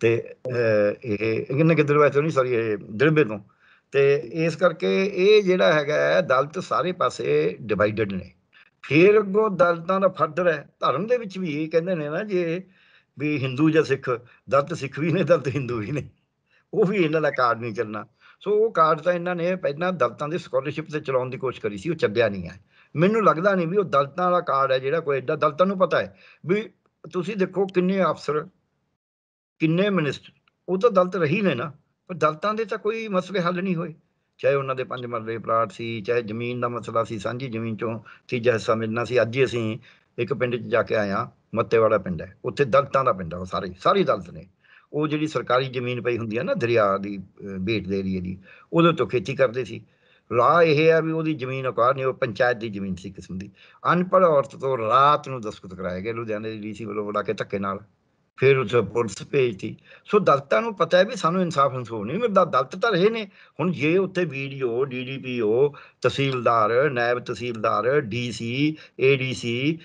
ਤੇ ਇਹ ਇਹਨਾਂ ਗਿੱਦੜਬਾਹ ਤੋਂ ਨਹੀਂ ਸੌਰੀ ਇਹ ਦਿਲਬੇ ਤੋਂ। ਤੇ ਇਸ ਕਰਕੇ ਇਹ ਜਿਹੜਾ ਹੈਗਾ ਦਲਤ ਸਾਰੇ ਪਾਸੇ ਡਿਵਾਈਡਡ ਨੇ। ਫਿਰ ਅੱਗੋਂ ਦਲਤਾਂ ਦਾ ਫਰਦਰ ਹੈ, ਧਰਮ ਦੇ ਵਿੱਚ ਵੀ ਇਹ ਕਹਿੰਦੇ ਨੇ ਨਾ ਜੇ ਵੀ ਹਿੰਦੂ ਜਾਂ ਸਿੱਖ, ਦਲਤ ਸਿੱਖ ਵੀ ਨੇ, ਦਲਤ ਹਿੰਦੂ ਵੀ ਨੇ। ਉਹ ਵੀ ਇਹਨਾਂ ਦਾ ਕਾਰਡ ਨਹੀਂ ਚੱਲਣਾ। ਸੋ ਉਹ ਕਾਰਡ ਤਾਂ ਇਹਨਾਂ ਨੇ ਪਹਿਲਾਂ ਦਲਤਾਂ ਦੀ ਸਕਾਲਰਸ਼ਿਪ ਤੇ ਚਲਾਉਣ ਦੀ ਕੋਸ਼ਿਸ਼ ਕਰੀ ਸੀ, ਉਹ ਚੱਲਿਆ ਨਹੀਂ ਹੈ। ਮੈਨੂੰ ਲੱਗਦਾ ਨਹੀਂ ਵੀ ਉਹ ਦਲਤਾਂ ਵਾਲਾ ਕਾਰਡ ਹੈ ਜਿਹੜਾ ਕੋਈ ਏਡਾ ਦਲਤਾਂ ਨੂੰ ਪਤਾ ਹੈ ਵੀ ਤੁਸੀਂ ਦੇਖੋ ਕਿੰਨੇ ਅਫਸਰ, ਕਿੰਨੇ ਮਿਨਿਸਟਰ ਉਹ ਤਾਂ ਦਲਤ ਰਹੀ ਨੇ ਨਾ, ਪਰ ਦਲਤਾਂ ਦੇ ਤਾਂ ਕੋਈ ਮਸਲੇ ਹੱਲ ਨਹੀਂ ਹੋਏ। ਚਾਹੇ ਉਹਨਾਂ ਦੇ ਪੰਜ ਮਰਲੇ ਪਲਾਟ ਸੀ, ਚਾਹੇ ਜ਼ਮੀਨ ਦਾ ਮਸਲਾ ਸੀ, ਸਾਂਝੀ ਜ਼ਮੀਨ ਚੋਂ ਤੀਜਾ ਹਿੱਸਾ ਮਿਲਣਾ ਸੀ। ਅੱਜ ਹੀ ਅਸੀਂ ਇੱਕ ਪਿੰਡ 'ਚ ਜਾ ਕੇ ਆਏ ਹਾਂ, ਮੱਤੇਵਾੜਾ ਪਿੰਡ ਹੈ। ਉੱਥੇ ਦਲਤਾਂ ਦਾ ਪਿੰਡ ਹੈ, ਉਹ ਸਾਰੇ ਸਾਰੇ ਦਲਤ ਨੇ। ਉਹ ਜਿਹੜੀ ਸਰਕਾਰੀ ਜ਼ਮੀਨ ਪਈ ਹੁੰਦੀ ਹੈ ਨਾ ਦਰਿਆ ਦੀ ਬੇਟ ਦੇ ਏਰੀਏ ਦੀ, ਉਹਦੇ ਤੋਂ ਖੇਤੀ ਕਰਦੇ ਸੀ। ਰਾਹ ਇਹ ਆ ਵੀ ਉਹਦੀ ਜ਼ਮੀਨ ਅਕਾਰ ਨਹੀਂ, ਉਹ ਪੰਚਾਇਤ ਦੀ ਜ਼ਮੀਨ ਸੀ ਕਿਸਮ ਦੀ। ਅਨਪੜ੍ਹ ਔਰਤ ਤੋਂ ਰਾਤ ਨੂੰ ਦਸਤਖਤ ਕਰਾਏ ਗਏ ਲੁਧਿਆਣੇ ਦੀ ਡੀਸੀ ਵੱਲੋਂ ਬੁਲਾ ਕੇ ਧੱਕੇ ਨਾਲ। ਫਿਰ ਉਸ ਪੁਲਿਸ ਭੇਜਤੀ ਸੋ ਦਲਤਾਂ ਨੂੰ ਪਤਾ ਹੈ ਵੀ ਸਾਨੂੰ ਇਨਸਾਫ ਇਨਸੂਫ ਨਹੀਂ ਮਿਲਦਾ। ਦਲਤ ਤਾਂ ਰਹੇ ਨੇ। ਹੁਣ ਜੇ ਉੱਤੇ VDO DDPO tehsildar, naib tehsildar DC ADC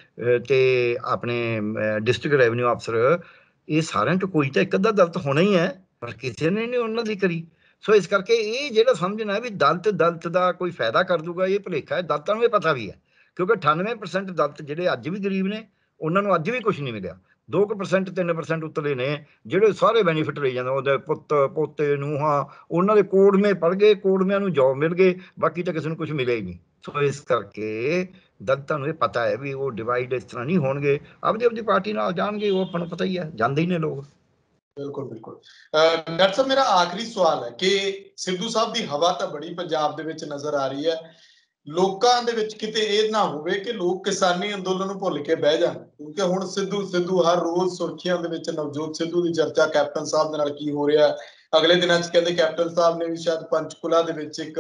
ਤੇ ਆਪਣੇ ਡਿਸਟ੍ਰਿਕਟ ਰੈਵਨਿਊ ਅਫਸਰ ਇਹ ਸਾਰਿਆਂ ਚ ਕੋਈ ਤਾਂ ਇੱਕ ਅੱਧਾ ਦਲਤ ਹੋਣਾ ਹੀ ਹੈ, ਪਰ ਕਿਸੇ ਨੇ ਨਹੀਂ ਉਹਨਾਂ ਦੀ ਕਰੀ। ਸੋ ਇਸ ਕਰਕੇ ਇਹ ਜਿਹੜਾ ਸਮਝਣਾ ਵੀ ਦਲਤ ਦਲਤ ਦਾ ਕੋਈ ਫਾਇਦਾ ਕਰ ਦੂਗਾ, ਇਹ ਭੁਲੇਖਾ ਹੈ, ਦਲਤਾਂ ਨੂੰ ਇਹ ਪਤਾ ਵੀ ਹੈ, ਕਿਉਂਕਿ 98% ਦਲਤ ਜਿਹੜੇ ਅੱਜ ਵੀ ਗਰੀਬ ਨੇ, ਉਹਨਾਂ ਨੂੰ ਅੱਜ ਵੀ ਕੁਝ ਨਹੀਂ ਮਿਲਿਆ। 2% 3% ਉਤਲੇ ਨੇ, ਜਿਹੜੇ ਸਾਰੇ ਬੈਨੀਫਿਟ ਲਈ ਜਾਂਦੇ ਉਹਦੇ ਪੁੱਤ, ਪੋਤੇ, ਨੂੰਹਾਂ, ਉਹਨਾਂ ਦੇ ਕੋੜਮੇ ਪੜ ਗਏ, ਕੋੜਮਿਆਂ ਨੂੰ ਜੌਬ ਮਿਲ ਗਏ, ਬਾਕੀ ਤਾਂ ਕਿਸੇ ਨੂੰ ਕੁਝ ਮਿਲਿਆ ਹੀ ਨਹੀਂ। ਸੋ ਇਸ ਕਰਕੇ ਦਲਤਾਂ ਨੂੰ ਇਹ ਪਤਾ ਹੈ ਵੀ ਉਹ ਡਿਵਾਈਡ ਇਸ ਤਰ੍ਹਾਂ ਨਹੀਂ ਹੋਣਗੇ। ਆਪਦੀ ਆਪਦੀ ਪਾਰਟੀ ਨਾਲ ਜਾਣਗੇ, ਉਹ ਆਪਾਂ ਨੂੰ ਪਤਾ ਹੀ ਹੈ, ਜਾਂਦੇ ਹੀ ਨੇ ਲੋਕ। ਬਿਲਕੁਲ ਬਿਲਕੁਲ। ਡਾਕਟਰ ਸਾਹਿਬ, ਮੇਰਾ ਆਖਰੀ ਸਵਾਲ ਹੈ ਕਿ ਸਿੱਧੂ ਸਾਹਿਬ ਦੀ ਹਵਾ ਤਾਂ ਬੜੀ ਪੰਜਾਬ ਦੇ ਵਿੱਚ ਨਜ਼ਰ ਆ ਰਹੀ ਹੈ। ਲੋਕਾਂ ਦੇ ਵਿੱਚ ਕਿਤੇ ਇਹ ਨਾ ਹੋਵੇ ਕਿ ਲੋਕ ਕਿਸਾਨੀ ਅੰਦੋਲਨ ਨੂੰ ਭੁੱਲ ਕੇ ਬਹਿ ਜਾਣ। ਕਿਉਂਕਿ ਹੁਣ ਸਿੱਧੂ ਸਿੱਧੂ ਹਰ ਰੋਜ਼ ਸੁਰਖੀਆਂ ਦੇ ਵਿੱਚ ਨਵਜੋਤ ਸਿੱਧੂ ਦੀ ਚਰਚਾ ਕੈਪਟਨ ਸਾਹਿਬ ਦੇ ਨਾਲ ਕੀ ਹੋ ਰਿਹਾ ਅਗਲੇ ਦਿਨਾਂ 'ਚ ਕਹਿੰਦੇ ਕੈਪਟਨ ਸਾਹਿਬ ਨੇ ਵੀ ਸ਼ਾਇਦ ਪੰਚਕੁਲਾ ਦੇ ਵਿੱਚ ਇੱਕ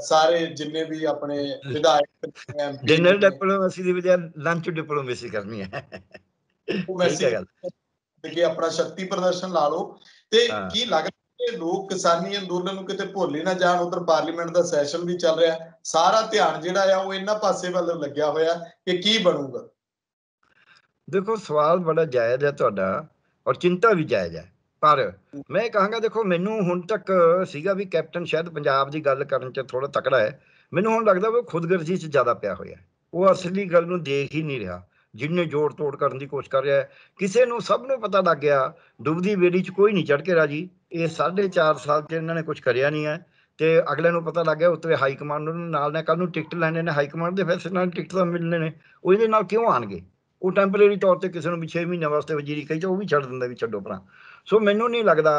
ਸਾਰੇ ਜਿੰਨੇ ਵੀ ਆਪਣੇ ਵਿਧਾਇਕ ਡਿਨਰ ਡਿਪਲੋਮੇਸੀ ਦੀ ਬਜਾਏ ਲੰਚ ਡਿਪਲੋਮੇਸੀ ਕਰਨੀ ਹੈ। ਉਹ ਗੱਲ। ਕਿ ਆਪਣਾ ਸ਼ਕਤੀ ਪ੍ਰਦਰਸ਼ਨ ਲਾ ਲਓ। ਤੇ। ਕੀ ਲੱਗਦਾ ਕਿ ਲੋਕ ਕਿਸਾਨੀ ਅੰਦੋਲਨ ਨੂੰ ਕਿਤੇ ਭੁੱਲ ਹੀ ਨਾ ਜਾਣ ਉਧਰ ਪਾਰਲੀਮੈਂਟ ਦਾ ਸੈਸ਼ਨ ਵੀ ਚੱਲ ਰਿਹਾ। ਸਾਰਾ ਧਿਆਨ ਜਿਹੜਾ ਆ ਉਹ ਇਹਨਾਂ ਪਾਸੇ ਵੱਲ ਲੱਗਿਆ ਹੋਇਆ ਕਿ ਕੀ ਬਣੂਗਾ? ਦੇਖੋ ਸਵਾਲ ਬੜਾ ਜਾਇਜ਼ ਹੈ ਤੁਹਾਡਾ ਔਰ ਚਿੰਤਾ ਵੀ ਜਾਇਜ਼ ਹੈ। ਪਰ ਮੈਂ ਕਹਾਂਗਾ ਦੇਖੋ, ਮੈਨੂੰ ਹੁਣ ਤੱਕ ਸੀਗਾ ਵੀ ਕੈਪਟਨ ਸ਼ਾਇਦ ਪੰਜਾਬ ਦੀ ਗੱਲ ਕਰਨ 'ਚ ਥੋੜਾ ਤਕੜਾ ਹੈ। ਮੈਨੂੰ ਹੁਣ ਲੱਗਦਾ ਵੀ ਉਹ ਖੁਦਗਰਜ਼ੀ 'ਚ ਜ਼ਿਆਦਾ ਪਿਆ ਹੋਇਆ ਉਹ ਅਸਲੀ ਗੱਲ ਨੂੰ ਦੇਖ ਹੀ ਨਹੀਂ ਰਿਹਾ। ਜਿੰਨੇ ਜੋੜ ਤੋੜ ਕਰਨ ਦੀ ਕੋਸ਼ਿਸ਼ ਕਰ ਰਿਹਾ ਕਿਸੇ ਨੂੰ ਸਭ ਨੂੰ ਪਤਾ ਲੱਗ ਗਿਆ, ਡੁੱਬਦੀ ਬੇੜੀ 'ਚ ਕੋਈ ਨਹੀਂ ਚੜ ਕੇ ਰਾਜੀ। ਇਹ 4.5 ਸਾਲ 'ਚ ਇਹਨਾਂ ਨੇ ਕੁਝ ਕਰਿਆ ਨਹੀਂ ਹੈ ਤੇ ਅਗਲੇ ਨੂੰ ਪਤਾ ਲੱਗ ਗਿਆ ਉੱਤੇ ਹਾਈ ਕਮਾਂਡ ਨੂੰ ਨਾਲ ਨੇ ਕੱਲ ਨੂੰ ਟਿਕਟ ਲੈਣੇ ਨੇ ਹਾਈ ਕਮਾਂਡ ਦੇ ਫੈਸਲੇ ਨਾਲ ਟਿਕਟ ਤਾਂ ਮਿਲਣੇ ਨੇ। ਉਹਦੇ ਨਾਲ ਕਿਉਂ ਆਣਗੇ ਉਹ ਟੈਂਪਰੇਰੀ ਤੌਰ ਤੇ ਕਿਸੇ ਨੂੰ ਵੀ 6 ਮਹੀਨਿਆਂ ਵਾਸਤੇ ਵਜ਼ੀਰੀ ਕਹੀ ਤਾਂ ਉਹ ਵੀ ਛੱਡ ਦਿੰਦਾ ਵੀ ਛੱਡੋ ਭਰਾ। ਸੋ ਮੈਨੂੰ ਨਹੀਂ ਲੱਗਦਾ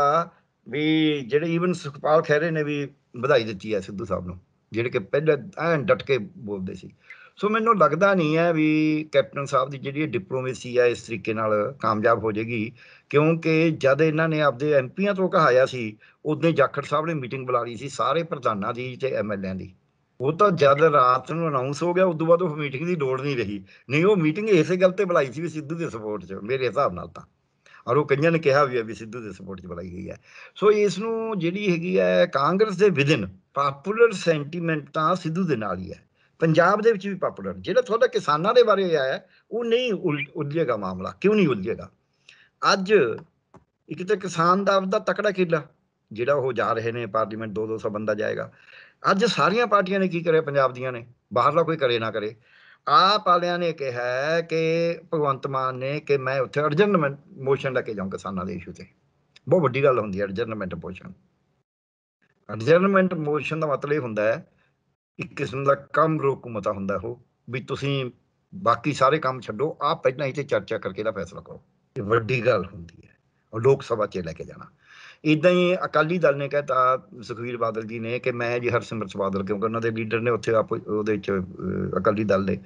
ਵੀ ਜਿਹੜੇ ਈਵਨ ਸੁਖਪਾਲ ਖਹਿਰੇ ਨੇ ਵੀ ਵਧਾਈ ਦਿੱਤੀ ਹੈ ਸਿੱਧੂ ਸਾਹਿਬ ਨੂੰ, ਜਿਹੜੇ ਕਿ ਪਹਿਲਾਂ ਐਨ ਡਟ ਕੇ ਬੋਲਦੇ ਸੀ। ਸੋ ਮੈਨੂੰ ਲੱਗਦਾ ਨਹੀਂ ਹੈ ਵੀ ਕੈਪਟਨ ਸਾਹਿਬ ਦੀ ਜਿਹੜੀ ਡਿਪਲੋਮੇਸੀ ਹੈ, ਇਸ ਤਰੀਕੇ ਨਾਲ ਕਾਮਯਾਬ ਹੋ ਜਾਏਗੀ, ਕਿਉਂਕਿ ਜਦ ਇਹਨਾਂ ਨੇ ਆਪਦੇ ਐਮਪੀਆਂ ਤੋਂ ਕਹਾਇਆ ਸੀ, ਉਦੋਂ ਜਾਖੜ ਸਾਹਿਬ ਨੇ ਮੀਟਿੰਗ ਬੁਲਾ ਲਈ ਸੀ ਸਾਰੇ ਪ੍ਰਧਾਨਾਂ ਦੀ ਤੇ ਐਮਐਲਏਆਂ ਦੀ। ਉਹ ਤਾਂ ਜਦ ਰਾਤ ਨੂੰ ਅਨਾਉਂਸ ਹੋ ਗਿਆ, ਉਦੋਂ ਬਾਅਦ ਉਹ ਮੀਟਿੰਗ ਦੀ ਲੋੜ ਨਹੀਂ ਰਹੀ। ਨਹੀਂ, ਉਹ ਮੀਟਿੰਗ ਇਸੇ ਗੱਲ ਤੇ ਬੁਲਾਈ ਸੀ ਵੀ ਸਿੱਧੂ ਦੇ ਸਪੋਰਟ 'ਚ, ਮੇਰੇ ਹਿਸਾਬ ਨਾਲ ਤਾਂ। ਔਰ ਉਹ ਕਈਆਂ ਨੇ ਕਿਹਾ ਵੀ ਹੈ ਵੀ ਸਿੱਧੂ ਦੇ ਸਪੋਰਟ 'ਚ ਬੁਲਾਈ ਗਈ ਹੈ। ਸੋ ਇਸ ਨੂੰ ਜਿਹੜੀ ਹੈਗੀ ਹੈ, ਕਾਂਗਰਸ ਦੇ ਵਿਦਨ ਪਪੂਲਰ ਸੈਂਟੀਮੈਂਟ ਤਾਂ ਸਿੱਧੂ ਦੇ ਨਾਲ ਹੀ ਹੈ। ਪੰਜਾਬ ਦੇ ਵਿੱਚ ਵੀ ਪਪੂਲਰ ਜਿਹੜਾ ਤੁਹਾਡਾ ਕਿਸਾਨਾਂ ਦੇ ਬਾਰੇ ਆਇਆ, ਉਹ ਨਹੀਂ ਉਲ- ਉਲਝੇਗਾ ਮਾਮਲਾ। ਕਿਉਂ ਨਹੀਂ ਉਲਝੇਗਾ? ਅੱਜ ਇੱਕ ਤਾਂ ਕਿਸਾਨ ਦਾ ਆਪਦਾ ਤਕੜਾ ਕਿੱਲਾ, ਜਿਹੜਾ ਉਹ ਜਾ ਰਹੇ ਨੇ, ਪਾਰਲੀਮੈਂਟ 2-200 ਬੰਦਾ ਜਾਏਗਾ। ਅੱਜ ਸਾਰੀਆਂ ਪਾਰਟੀਆਂ ਨੇ ਕੀ ਕਰਿਆ? ਪੰਜਾਬ ਦੀਆਂ ਨੇ। ਬਾਹਰਲਾ ਕੋਈ ਕਰੇ ਨਾ ਕਰੇ। ਆਪ ਵਾਲਿਆਂ ਨੇ ਕਿਹਾ ਕਿ ਭਗਵੰਤ ਮਾਨ ਨੇ ਕਿ ਮੈਂ ਉੱਥੇ ਅਰਜਨਮੈਂਟ ਮੋਸ਼ਨ ਲੈ ਕੇ ਜਾਊਂ ਕਿਸਾਨਾਂ ਦੇ ਇਸ਼ੂ ਤੇ। ਬਹੁਤ ਵੱਡੀ ਗੱਲ ਹੁੰਦੀ ਹੈ ਅਰਜਨਮੈਂਟ ਮੋਸ਼ਨ ਅਰਜਨਮੈਂਟ ਮੋਸ਼ਨ ਦਾ ਮਤਲਬ ਇਹ ਹੁੰਦਾ ਹੈ ਇੱਕ ਕਿਸਮ ਦਾ ਕੰਮ ਰੋਕ ਮਤਾ ਹੁੰਦਾ ਉਹ, ਵੀ ਤੁਸੀਂ ਬਾਕੀ ਸਾਰੇ ਕੰਮ ਛੱਡੋ, ਆਪ ਪਹਿਲਾਂ ਹੀ ਤੇ ਚਰਚਾ ਕਰਕੇ ਇਹਦਾ ਫੈਸਲਾ ਕਰੋ। ਇਹ ਵੱਡੀ ਗੱਲ ਹੁੰਦੀ ਹੈ। ਔਰ ਲੋਕ ਸਭਾ 'ਚ ਲੈ ਕੇ ਜਾਣਾ। ਇਦਾਂ ਹੀ ਅਕਾਲੀ ਦਲ ਨੇ ਕਹਿਤਾ, ਸੁਖਵੀਰ ਬਾਦਲ ਜੀ ਨੇ ਕਿ ਮੈਂ ਜੀ ਹਰਸਿਮਰਤ ਬਾਦਲ, ਕਿਉਂਕਿ ਉਹਨਾਂ ਦੇ ਲੀਡਰ ਨੇ ਉੱਥੇ ਆਪ, ਉਹਦੇ ਚ ਅਕਾਲੀ ਦਲ ਦੇ,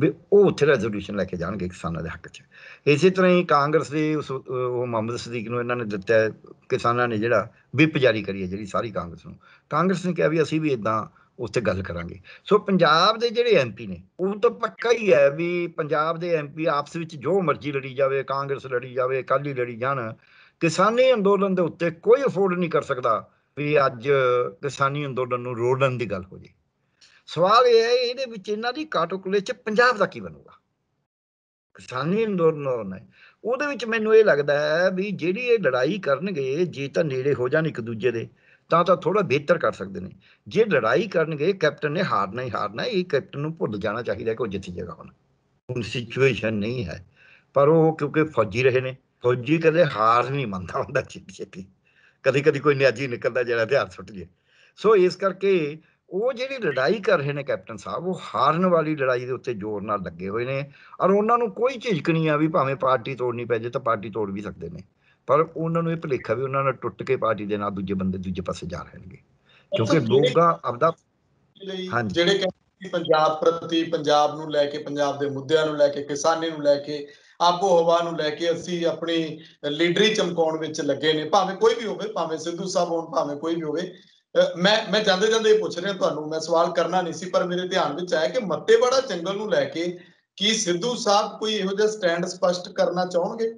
ਵੀ ਉਹ ਉੱਥੇ ਰੈਜ਼ੋਲੂਸ਼ਨ ਲੈ ਕੇ ਜਾਣਗੇ ਕਿਸਾਨਾਂ ਦੇ ਹੱਕ 'ਚ। ਇਸੇ ਤਰ੍ਹਾਂ ਹੀ ਕਾਂਗਰਸ ਦੇ ਉਸ, ਉਹ ਮੁਹੰਮਦ ਸਦੀਕ ਨੂੰ ਇਹਨਾਂ ਨੇ ਦਿੱਤਾ ਕਿਸਾਨਾਂ ਨੇ ਜਿਹੜਾ ਵਿਪ ਜਾਰੀ ਕਰੀ ਹੈ ਜਿਹੜੀ ਸਾਰੀ ਕਾਂਗਰਸ ਨੂੰ। ਕਾਂਗਰਸ ਨੇ ਕਿਹਾ ਵੀ ਅਸੀਂ ਵੀ ਇਦਾਂ ਉੱਥੇ ਗੱਲ ਕਰਾਂਗੇ। ਸੋ ਪੰਜਾਬ ਦੇ ਜਿਹੜੇ ਐਮਪੀ ਨੇ, ਉਹ ਤਾਂ ਪੱਕਾ ਹੀ ਹੈ ਵੀ ਪੰਜਾਬ ਦੇ ਐਮਪੀ ਆਪਸ ਵਿੱਚ ਜੋ ਮਰਜ਼ੀ ਲੜੀ ਜਾਵੇ, ਕਾਂਗਰਸ ਲੜੀ ਜਾਵੇ, ਅਕਾਲੀ ਲੜੀ ਜਾਣ, ਕਿਸਾਨੀ ਅੰਦੋਲਨ ਦੇ ਉੱਤੇ ਕੋਈ ਅਫੋਰਡ ਨਹੀਂ ਕਰ ਸਕਦਾ ਵੀ ਅੱਜ ਕਿਸਾਨੀ ਅੰਦੋਲਨ ਨੂੰ ਰੋੜਨ ਦੀ ਗੱਲ ਹੋ ਜੇ। ਸਵਾਲ ਇਹ ਹੈ, ਇਹਦੇ ਵਿੱਚ ਇਹਨਾਂ ਦੀ ਕਾਟੋਕੁਲੇ ਚ ਪੰਜਾਬ ਦਾ ਕੀ ਬਣੂਗਾ? ਕਿਸਾਨੀ ਅੰਦੋਲਨ ਹੈ ਉਹਦੇ ਵਿੱਚ ਮੈਨੂੰ ਇਹ ਲੱਗਦਾ ਹੈ ਵੀ ਜਿਹੜੀ ਇਹ ਲੜਾਈ ਕਰਨਗੇ, ਜੇ ਤਾਂ ਨੇੜੇ ਹੋ ਜਾਣ ਇੱਕ ਦੂਜੇ ਦੇ ਤਾਂ ਤਾਂ ਥੋੜਾ ਬਿਹਤਰ ਕਰ ਸਕਦੇ ਨੇ। ਜੇ ਲੜਾਈ ਕਰਨਗੇ, ਕੈਪਟਨ ਨੇ ਹਾਰਨਾ ਹੀ ਹਾਰਨਾ ਇਹ ਕੈਪਟਨ ਨੂੰ ਭੁੱਲ ਜਾਣਾ ਚਾਹੀਦਾ ਕਿ ਉਹ ਜਿੱਤ ਜਾਏਗਾ ਹੁਣ। ਹੁਣ ਸਿਚੁਏਸ਼ਨ ਨਹੀਂ ਹੈ। ਪਰ ਉਹ ਕਿਉਂਕਿ ਫੌਜੀ ਰਹੇ ਨੇ, ਫੌਜੀ ਕਦੇ ਹਾਰ ਨਹੀਂ ਮੰਨਦਾ ਹੁੰਦਾ ਛੇਤੀ ਛੇਤੀ ਕਦੀ ਕਦੀ ਕੋਈ ਨਿਆਜੀ ਨਿਕਲਦਾ ਜਿਹੜਾ ਹਥਿਆਰ ਸੁੱਟ ਜੇ। ਸੋ ਇਸ ਕਰਕੇ ਉਹ ਜਿਹੜੀ ਲੜਾਈ ਕਰ ਰਹੇ ਨੇ ਕੈਪਟਨ ਸਾਹਿਬ, ਉਹ ਹਾਰਨ ਵਾਲੀ ਲੜਾਈ ਦੇ ਉੱਤੇ ਜ਼ੋਰ ਨਾਲ ਲੱਗੇ ਹੋਏ ਨੇ। ਔਰ ਉਹਨਾਂ ਨੂੰ ਕੋਈ ਝਿਜਕ ਨਹੀਂ ਆ ਵੀ ਭਾਵੇਂ ਪਾਰਟੀ ਤੋੜਨੀ ਪੈ ਜੇ ਤਾਂ ਪਾਰਟੀ ਤੋੜ ਵੀ ਸਕਦੇ ਨੇ। ਪਰ ਉਹਨਾਂ ਨੂੰ ਇਹ ਭੁਲੇਖਾ ਵੀ ਉਹਨਾਂ ਨਾਲ ਟੁੱਟ ਕੇ ਪਾਰਟੀ ਦੇ ਨਾਲ ਦੂਜੇ ਬੰਦੇ ਦੂਜੇ ਪਾਸੇ ਜਾ ਰਹੇਗੇ ਕਿਉਂਕਿ ਲੋਕ ਆਪਦਾ। ਜਿਹੜੇ ਕਹਿੰਦੇ ਪੰਜਾਬ ਪ੍ਰਤੀ ਪੰਜਾਬ ਨੂੰ ਲੈ ਕੇ ਪੰਜਾਬ ਦੇ ਮੁੱਦਿਆਂ ਨੂੰ ਲੈ ਕੇ ਕਿਸਾਨੀ ਨੂੰ ਲੈ ਕੇ ਆਬੋ ਹਵਾ ਨੂੰ ਲੈ ਕੇ ਅਸੀਂ ਆਪਣੀ ਲੀਡਰੀ ਚਮਕਾਉਣ ਵਿੱਚ ਲੱਗੇ ਨੇ ਭਾਵੇਂ ਕੋਈ ਵੀ ਹੋਵੇ ਭਾਵੇਂ ਸਿੱਧੂ ਸਾਹਿਬ ਹੋਣ ਭਾਵੇਂ ਕੋਈ ਵੀ ਹੋਵੇ। ਮੈਂ ਮੈਂ ਜਾਂਦੇ ਜਾਂਦੇ ਇਹ ਪੁੱਛ ਰਿਹਾ ਤੁਹਾਨੂੰ ਮੈਂ ਸਵਾਲ ਕਰਨਾ ਨਹੀਂ ਸੀ ਪਰ ਮੇਰੇ ਧਿਆਨ ਵਿੱਚ ਆਇਆ ਕਿ ਮੱਤੇਵਾੜਾ ਜੰਗਲ ਨੂੰ ਲੈ ਕੇ ਕੀ ਸਿੱਧੂ ਸਾਹਿਬ ਕੋਈ ਇਹੋ ਜਿਹਾ ਸਟੈਂਡ ਸਪਸ਼ਟ ਕਰਨਾ ਚਾਹਣਗੇ?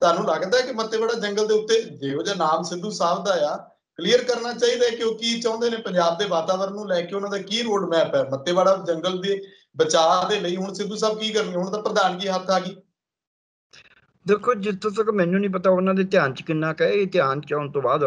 ਤੁਹਾਨੂੰ ਲੱਗਦਾ ਕਿ ਮੱਤੇਵਾੜਾ ਜੰਗਲ ਦੇ ਉੱਤੇ ਜਿਹੋ ਜਿਹਾ ਨਾਮ ਸਿੱਧੂ ਸਾਹਿਬ ਦਾ ਆ ਕਲੀਅਰ ਕਰਨਾ ਚਾਹੀਦਾ ਕਿ ਉਹ ਕੀ ਚਾਹੁੰਦੇ ਨੇ? ਪੰਜਾਬ ਦੇ ਵਾਤਾਵਰਣ ਨੂੰ ਲੈ ਕੇ ਉਹਨਾਂ ਦਾ ਕੀ ਰੋਡ ਮੈਪ ਹੈ? ਮੱਤੇਵਾੜਾ ਜੰਗਲ ਦੇ ਬਚਾਅ ਦੇ ਲਈ ਹੁਣ ਸਿੱਧੂ ਸਾਹਿਬ ਕੀ ਕਰਨਗੇ? ਹੁਣ ਤਾਂ ਪ੍ਰਧਾਨਗੀ ਹੱਥ ਆ ਗਈ? ਦੇਖੋ, ਜਿੱਥੋਂ ਤੱਕ ਮੈਨੂੰ ਨਹੀਂ ਪਤਾ ਉਹਨਾਂ ਦੇ ਧਿਆਨ ਚ ਕਿੰਨਾ ਕਹੇ ਇਹ ਧਿਆਨ ਚ ਆਉਣ ਤੋਂ ਬਾਅਦ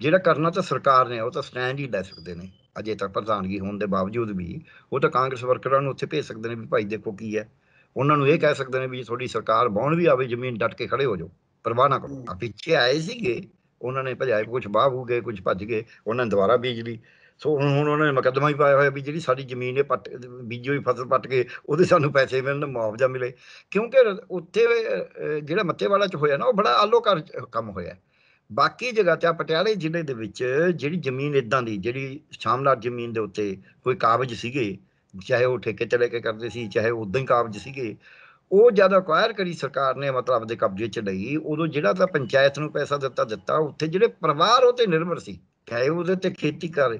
ਜਿਹੜਾ ਕਰਨਾ ਤਾਂ ਸਰਕਾਰ ਨੇ, ਉਹ ਤਾਂ ਸਟੈਂਡ ਹੀ ਲੈ ਸਕਦੇ ਨੇ। ਅਜੇ ਤੱਕ ਪ੍ਰਧਾਨਗੀ ਹੋਣ ਦੇ ਬਾਵਜੂਦ ਵੀ ਉਹ ਤਾਂ ਕਾਂਗਰਸ ਵਰਕਰਾਂ ਨੂੰ ਉੱਥੇ ਭੇਜ ਸਕਦੇ ਨੇ ਵੀ ਭਾਈ ਦੇਖੋ ਕੀ ਹੈ। ਉਹਨਾਂ ਨੂੰ ਇਹ ਕਹਿ ਸਕਦੇ ਨੇ ਵੀ ਤੁਹਾਡੀ ਸਰਕਾਰ ਬੌਣ ਵੀ ਆਵੇ ਜ਼ਮੀਨ ਡਟ ਕੇ ਖੜੇ ਹੋ ਜਾਓ ਪਰਵਾਹ ਨਾ ਕਰੋ। ਆ ਪਿੱਛੇ ਆਏ ਸੀਗੇ ਉਹਨਾਂ ਨੇ ਭਜਾਏ ਕੁਝ ਬਾਹ ਹੋ ਗਏ ਕੁਝ ਭੱਜ ਗਏ ਉਹਨਾਂ ਨੇ ਦੁਬਾਰਾ ਬੀਜ ਲਈ। ਸੋ ਹੁਣ ਹੁਣ ਉਹਨਾਂ ਨੇ ਮੁਕੱਦਮਾ ਹੀ ਪਾਇਆ ਹੋਇਆ ਵੀ ਜਿਹੜੀ ਸਾਡੀ ਜ਼ਮੀਨ ਹੈ ਪੱਟ ਬੀਜੀ ਹੋਈ ਫਸਲ ਪੱਟ ਕੇ ਉਹਦੇ ਸਾਨੂੰ ਪੈਸੇ ਮਿਲਣ ਮੁਆਵਜ਼ਾ ਮਿਲੇ। ਕਿਉਂਕਿ ਉੱਥੇ ਜਿਹੜਾ ਮੱਤੇ ਵਾਲਾ ਚ ਹੋਇਆ ਨਾ ਉਹ ਬੜਾ ਆਲੋਕਾਰ ਕੰਮ ਹੋਇਆ। ਬਾਕੀ ਜਗ੍ਹਾ ਤੇ ਪਟਿਆਲੇ ਜ਼ਿਲ੍ਹੇ ਦੇ ਵਿੱਚ ਜਿਹੜੀ ਜ਼ਮੀਨ ਇਦਾਂ ਦੀ ਜਿਹੜੀ ਸ਼ਾਮਲਾਟ ਜ਼ਮੀਨ ਦੇ ਉੱਤੇ ਕੋਈ ਕਾਬਜ ਸੀਗੇ ਚਾਹੇ ਉਹ ਠੇਕੇ ਚਲੇ ਕੇ ਕਰਦੇ ਸੀ, ਚਾਹੇ ਉਦਾਂ ਹੀ ਕਾਬਜ ਸੀਗੇ, ਉਹ ਜਦ ਅਕਵਾਇਰ ਕਰੀ ਸਰਕਾਰ ਨੇ ਮਤਲਬ ਦੇ ਕਬਜ਼ੇ ਚ ਲਈ, ਉਦੋਂ ਜਿਹੜਾ ਤਾਂ ਪੰਚਾਇਤ ਨੂੰ ਪੈਸਾ ਦਿੱਤਾ ਦਿੱਤਾ, ਉੱਥੇ ਜਿਹੜੇ ਪਰਿਵਾਰ ਉਹ ਤੇ ਨਿਰਭਰ ਸੀ, ਚਾਹੇ ਉਹਦੇ ਤੇ ਖੇਤੀ ਕਰ,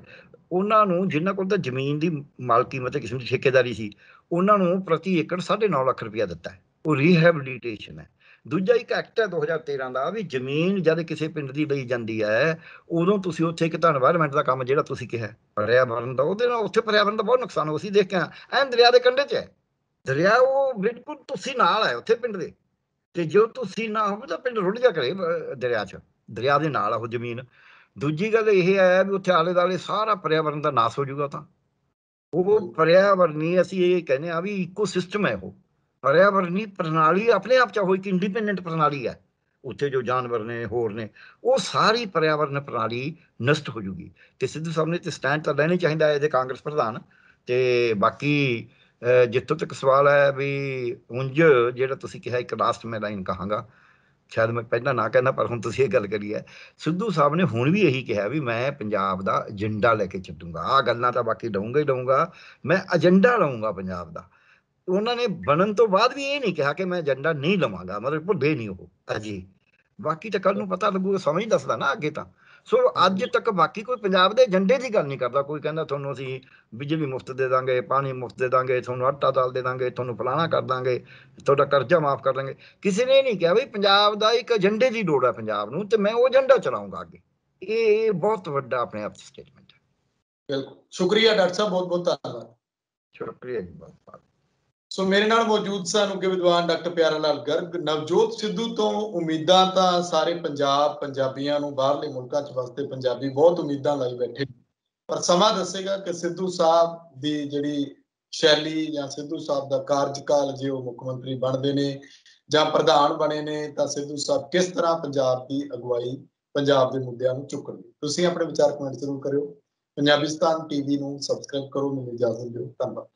ਉਹਨਾਂ ਨੂੰ ਜਿਨ੍ਹਾਂ ਕੋਲ ਤਾਂ ਜ਼ਮੀਨ ਦੀ ਮਾਲਕੀ ਮਤਲਬ ਕਿਸਮ ਦੀ ਠੇਕੇਦਾਰੀ ਸੀ, ਉਹਨਾਂ ਨੂੰ ਪ੍ਰਤੀ ਏਕੜ 9.5 ਲੱਖ ਰੁਪਇਆ ਦਿੱਤਾ ਉਹ ਰੀਹੈਬਿਲਿਟੇਸ਼ਨ ਹੈ। ਦੂਜਾ ਇੱਕ ਐਕਟ ਹੈ 2013 ਦਾ ਵੀ ਜ਼ਮੀਨ ਜਦ ਕਿਸੇ ਪਿੰਡ ਦੀ ਲਈ ਜਾਂਦੀ ਹੈ ਉਦੋਂ ਤੁਸੀਂ ਉੱਥੇ ਇੱਕ ਧਨਵਾਰਮੈਂਟ ਦਾ ਕੰਮ ਜਿਹੜਾ ਤੁਸੀਂ ਕਿਹਾ ਪਰਿਆਵਰਨ ਦਾ ਉਹਦੇ ਨਾਲ ਉੱਥੇ ਪਰਿਆਵਰਨ ਦਾ ਬਹੁਤ ਨੁਕਸਾਨ ਹੋ ਸੀ ਦੇਖਿਆ ਐਂ ਦਰਿਆ ਦੇ ਕੰਢੇ 'ਚ ਹੈ। ਦਰਿਆ ਉਹ ਬਿਲਕੁਲ ਤੁਸੀਂ ਨਾਲ ਹੈ ਉੱਥੇ ਪਿੰਡ ਦੇ ਤੇ ਜੇ ਤੁਸੀਂ ਨਾ ਹੋਵੇ ਤਾਂ ਪਿੰਡ ਰੁੜ ਜਾ ਕਰੇ ਦਰਿਆ 'ਚ ਦਰਿਆ ਦੇ ਨਾਲ ਉਹ ਜ਼ਮੀਨ। ਦੂਜੀ ਗੱਲ ਇਹ ਹੈ ਵੀ ਉੱਥੇ ਆਲੇ ਦਾਲੇ ਸਾਰਾ ਪਰਿਆਵਰਨ ਦਾ ਨਾਸ ਹੋ ਜਾਊਗਾ ਤਾਂ। ਉਹ ਪਰਿਆਵਰਨੀ ਅਸੀਂ ਇਹ ਕਹਿੰਦੇ ਆ ਵੀ ਇਕੋਸਿਸਟਮ ਹੈ ਉਹ। ਪਰਿਆਵਰਣੀ ਪ੍ਰਣਾਲੀ ਆਪਣੇ ਆਪ ਚ ਉਹ ਇੱਕ ਇੰਡੀਪੈਂਡੈਂਟ ਪ੍ਰਣਾਲੀ ਹੈ। ਉੱਥੇ ਜੋ ਜਾਨਵਰ ਨੇ, ਹੋਰ ਨੇ, ਉਹ ਸਾਰੀ ਪਰਿਆਵਰਨ ਪ੍ਰਣਾਲੀ ਨਸ਼ਟ ਹੋ ਜੂਗੀ। ਤੇ ਸਿੱਧੂ ਸਾਹਿਬ ਨੇ ਤੇ ਸਟੈਂਡ ਤਾਂ ਲੈਣੇ ਚਾਹੀਦਾ ਹੈ ਦੇ ਕਾਂਗਰਸ ਪ੍ਰਧਾਨ। ਤੇ ਬਾਕੀ ਜਿੱਥੋਂ ਤੱਕ ਸਵਾਲ ਹੈ ਵੀ ਉਂਝ ਜਿਹੜਾ ਤੁਸੀਂ ਕਿਹਾ, ਇੱਕ ਲਾਸਟ ਮੈਂ ਲਾਈਨ ਕਹਾਂਗਾ। ਸ਼ਾਇਦ ਮੈਂ ਪਹਿਲਾਂ ਨਾ ਕਹਿੰਦਾ ਪਰ ਹੁਣ ਤੁਸੀਂ ਇਹ ਗੱਲ ਕਰੀ ਹੈ। ਸਿੱਧੂ ਸਾਹਿਬ ਨੇ ਹੁਣ ਵੀ ਇਹੀ ਕਿਹਾ ਵੀ ਮੈਂ ਪੰਜਾਬ ਦਾ ਏਜੰਡਾ ਲੈ ਕੇ ਚੱਲੂੰਗਾ ਆ ਗੱਲਾਂ ਤਾਂ ਬਾਕੀ ਦਊਂਗਾ ਹੀ ਦਊਂਗਾ। ਮੈਂ ਏਜੰਡਾ ਲਵਾਂਗਾ ਪੰਜਾਬ ਦਾ। ਉਹਨਾਂ ਨੇ ਬਣਨ ਤੋਂ ਬਾਅਦ ਵੀ ਇਹ ਨਹੀਂ ਕਿਹਾ ਕਿ ਮੈਂ ਏਜੰਡਾ ਨਹੀਂ ਲਵਾਂਗਾ ਮਤਲਬ ਭੁੱਲੇ ਨਹੀਂ ਉਹ। ਅਜੀ ਬਾਕੀ ਤਾਂ ਕੱਲ ਨੂੰ ਪਤਾ ਲੱਗੂਗਾ ਸਮਝ ਹੀ ਦੱਸਦਾ ਨਾ ਅੱਗੇ ਤਾਂ। ਸੋ ਅੱਜ ਤੱਕ ਬਾਕੀ ਕੋਈ ਪੰਜਾਬ ਦੇ ਏਜੰਡੇ ਦੀ ਗੱਲ ਨਹੀਂ ਕਰਦਾ। ਕੋਈ ਕਹਿੰਦਾ ਤੁਹਾਨੂੰ ਅਸੀਂ ਬਿਜਲੀ ਮੁਫਤ ਦੇ ਦਾਂਗੇ ਪਾਣੀ ਮੁਫਤ ਦੇ ਦਾਂਗੇ ਤੁਹਾਨੂੰ ਆਟਾ ਦਾਲ ਦੇ ਦਾਂਗੇ ਤੁਹਾਨੂੰ ਫਲਾਣਾ ਕਰ ਦਾਂਗੇ ਤੁਹਾਡਾ ਕਰਜ਼ਾ ਮਾਫ ਕਰ ਦਾਂਗੇ। ਕਿਸੇ ਨੇ ਨਹੀਂ ਕਿਹਾ ਵੀ ਪੰਜਾਬ ਦਾ ਇੱਕ ਏਜੰਡੇ ਦੀ ਲੋੜ ਹੈ ਪੰਜਾਬ ਨੂੰ ਤੇ ਮੈਂ ਉਹ ਏਜੰਡਾ ਚਲਾਉਂਗਾ ਅੱਗੇ। ਇਹ ਬਹੁਤ ਵੱਡਾ ਆਪਣੇ ਆਪ ਸਟੇਟਮੈਂਟ ਹੈ। ਬਿਲਕੁਲ। ਸ਼ੁਕਰੀਆ ਡਾਕਟਰ ਸਾਹਿਬ ਬਹੁਤ ਬਹੁਤ ਧੰਨਵਾਦ। ਸ਼ੁਕਰੀਆ ਜੀ ਬਹੁਤ ਬਹੁਤ ਸੋ ਮੇਰੇ ਨਾਲ ਮੌਜੂਦ ਸਨ ਉਗੇ ਵਿਦਵਾਨ ਡਾਕਟਰ ਪਿਆਰਾ ਲਾਲ ਗਰਗ। ਨਵਜੋਤ ਸਿੱਧੂ ਤੋਂ ਉਮੀਦਾਂ ਤਾਂ ਸਾਰੇ ਪੰਜਾਬ ਪੰਜਾਬੀਆਂ ਨੂੰ, ਬਾਹਰਲੇ ਮੁਲਕਾਂ 'ਚ ਵਸਦੇ ਪੰਜਾਬੀ ਬਹੁਤ ਉਮੀਦਾਂ ਲਾਈ ਬੈਠੇ। ਪਰ ਸਮਾਂ ਦੱਸੇਗਾ ਕਿ ਸਿੱਧੂ ਸਾਹਿਬ ਦੀ ਜਿਹੜੀ ਸ਼ੈਲੀ ਜਾਂ ਸਿੱਧੂ ਸਾਹਿਬ ਦਾ ਕਾਰਜਕਾਲ ਜੇ ਉਹ ਮੁੱਖ ਮੰਤਰੀ ਬਣਦੇ ਨੇ ਜਾਂ ਪ੍ਰਧਾਨ ਬਣੇ ਨੇ, ਤਾਂ ਸਿੱਧੂ ਸਾਹਿਬ ਕਿਸ ਤਰ੍ਹਾਂ ਪੰਜਾਬ ਦੀ ਅਗਵਾਈ ਪੰਜਾਬ ਦੇ ਮੁੱਦਿਆਂ ਨੂੰ ਚੁੱਕਣਗੇ? ਤੁਸੀਂ ਆਪਣੇ ਵਿਚਾਰ ਕਮੈਂਟ ਜ਼ਰੂਰ ਕਰਿਓ। ਪੰਜਾਬਿਸਤਾਨ ਟੀਵੀ ਨੂੰ ਸਬਸਕ੍ਰਾਈਬ ਕਰੋ, ਮੈਨੂੰ ਇਜਾਜ਼ਤ ਦਿਓ। ਧੰਨਵਾਦ।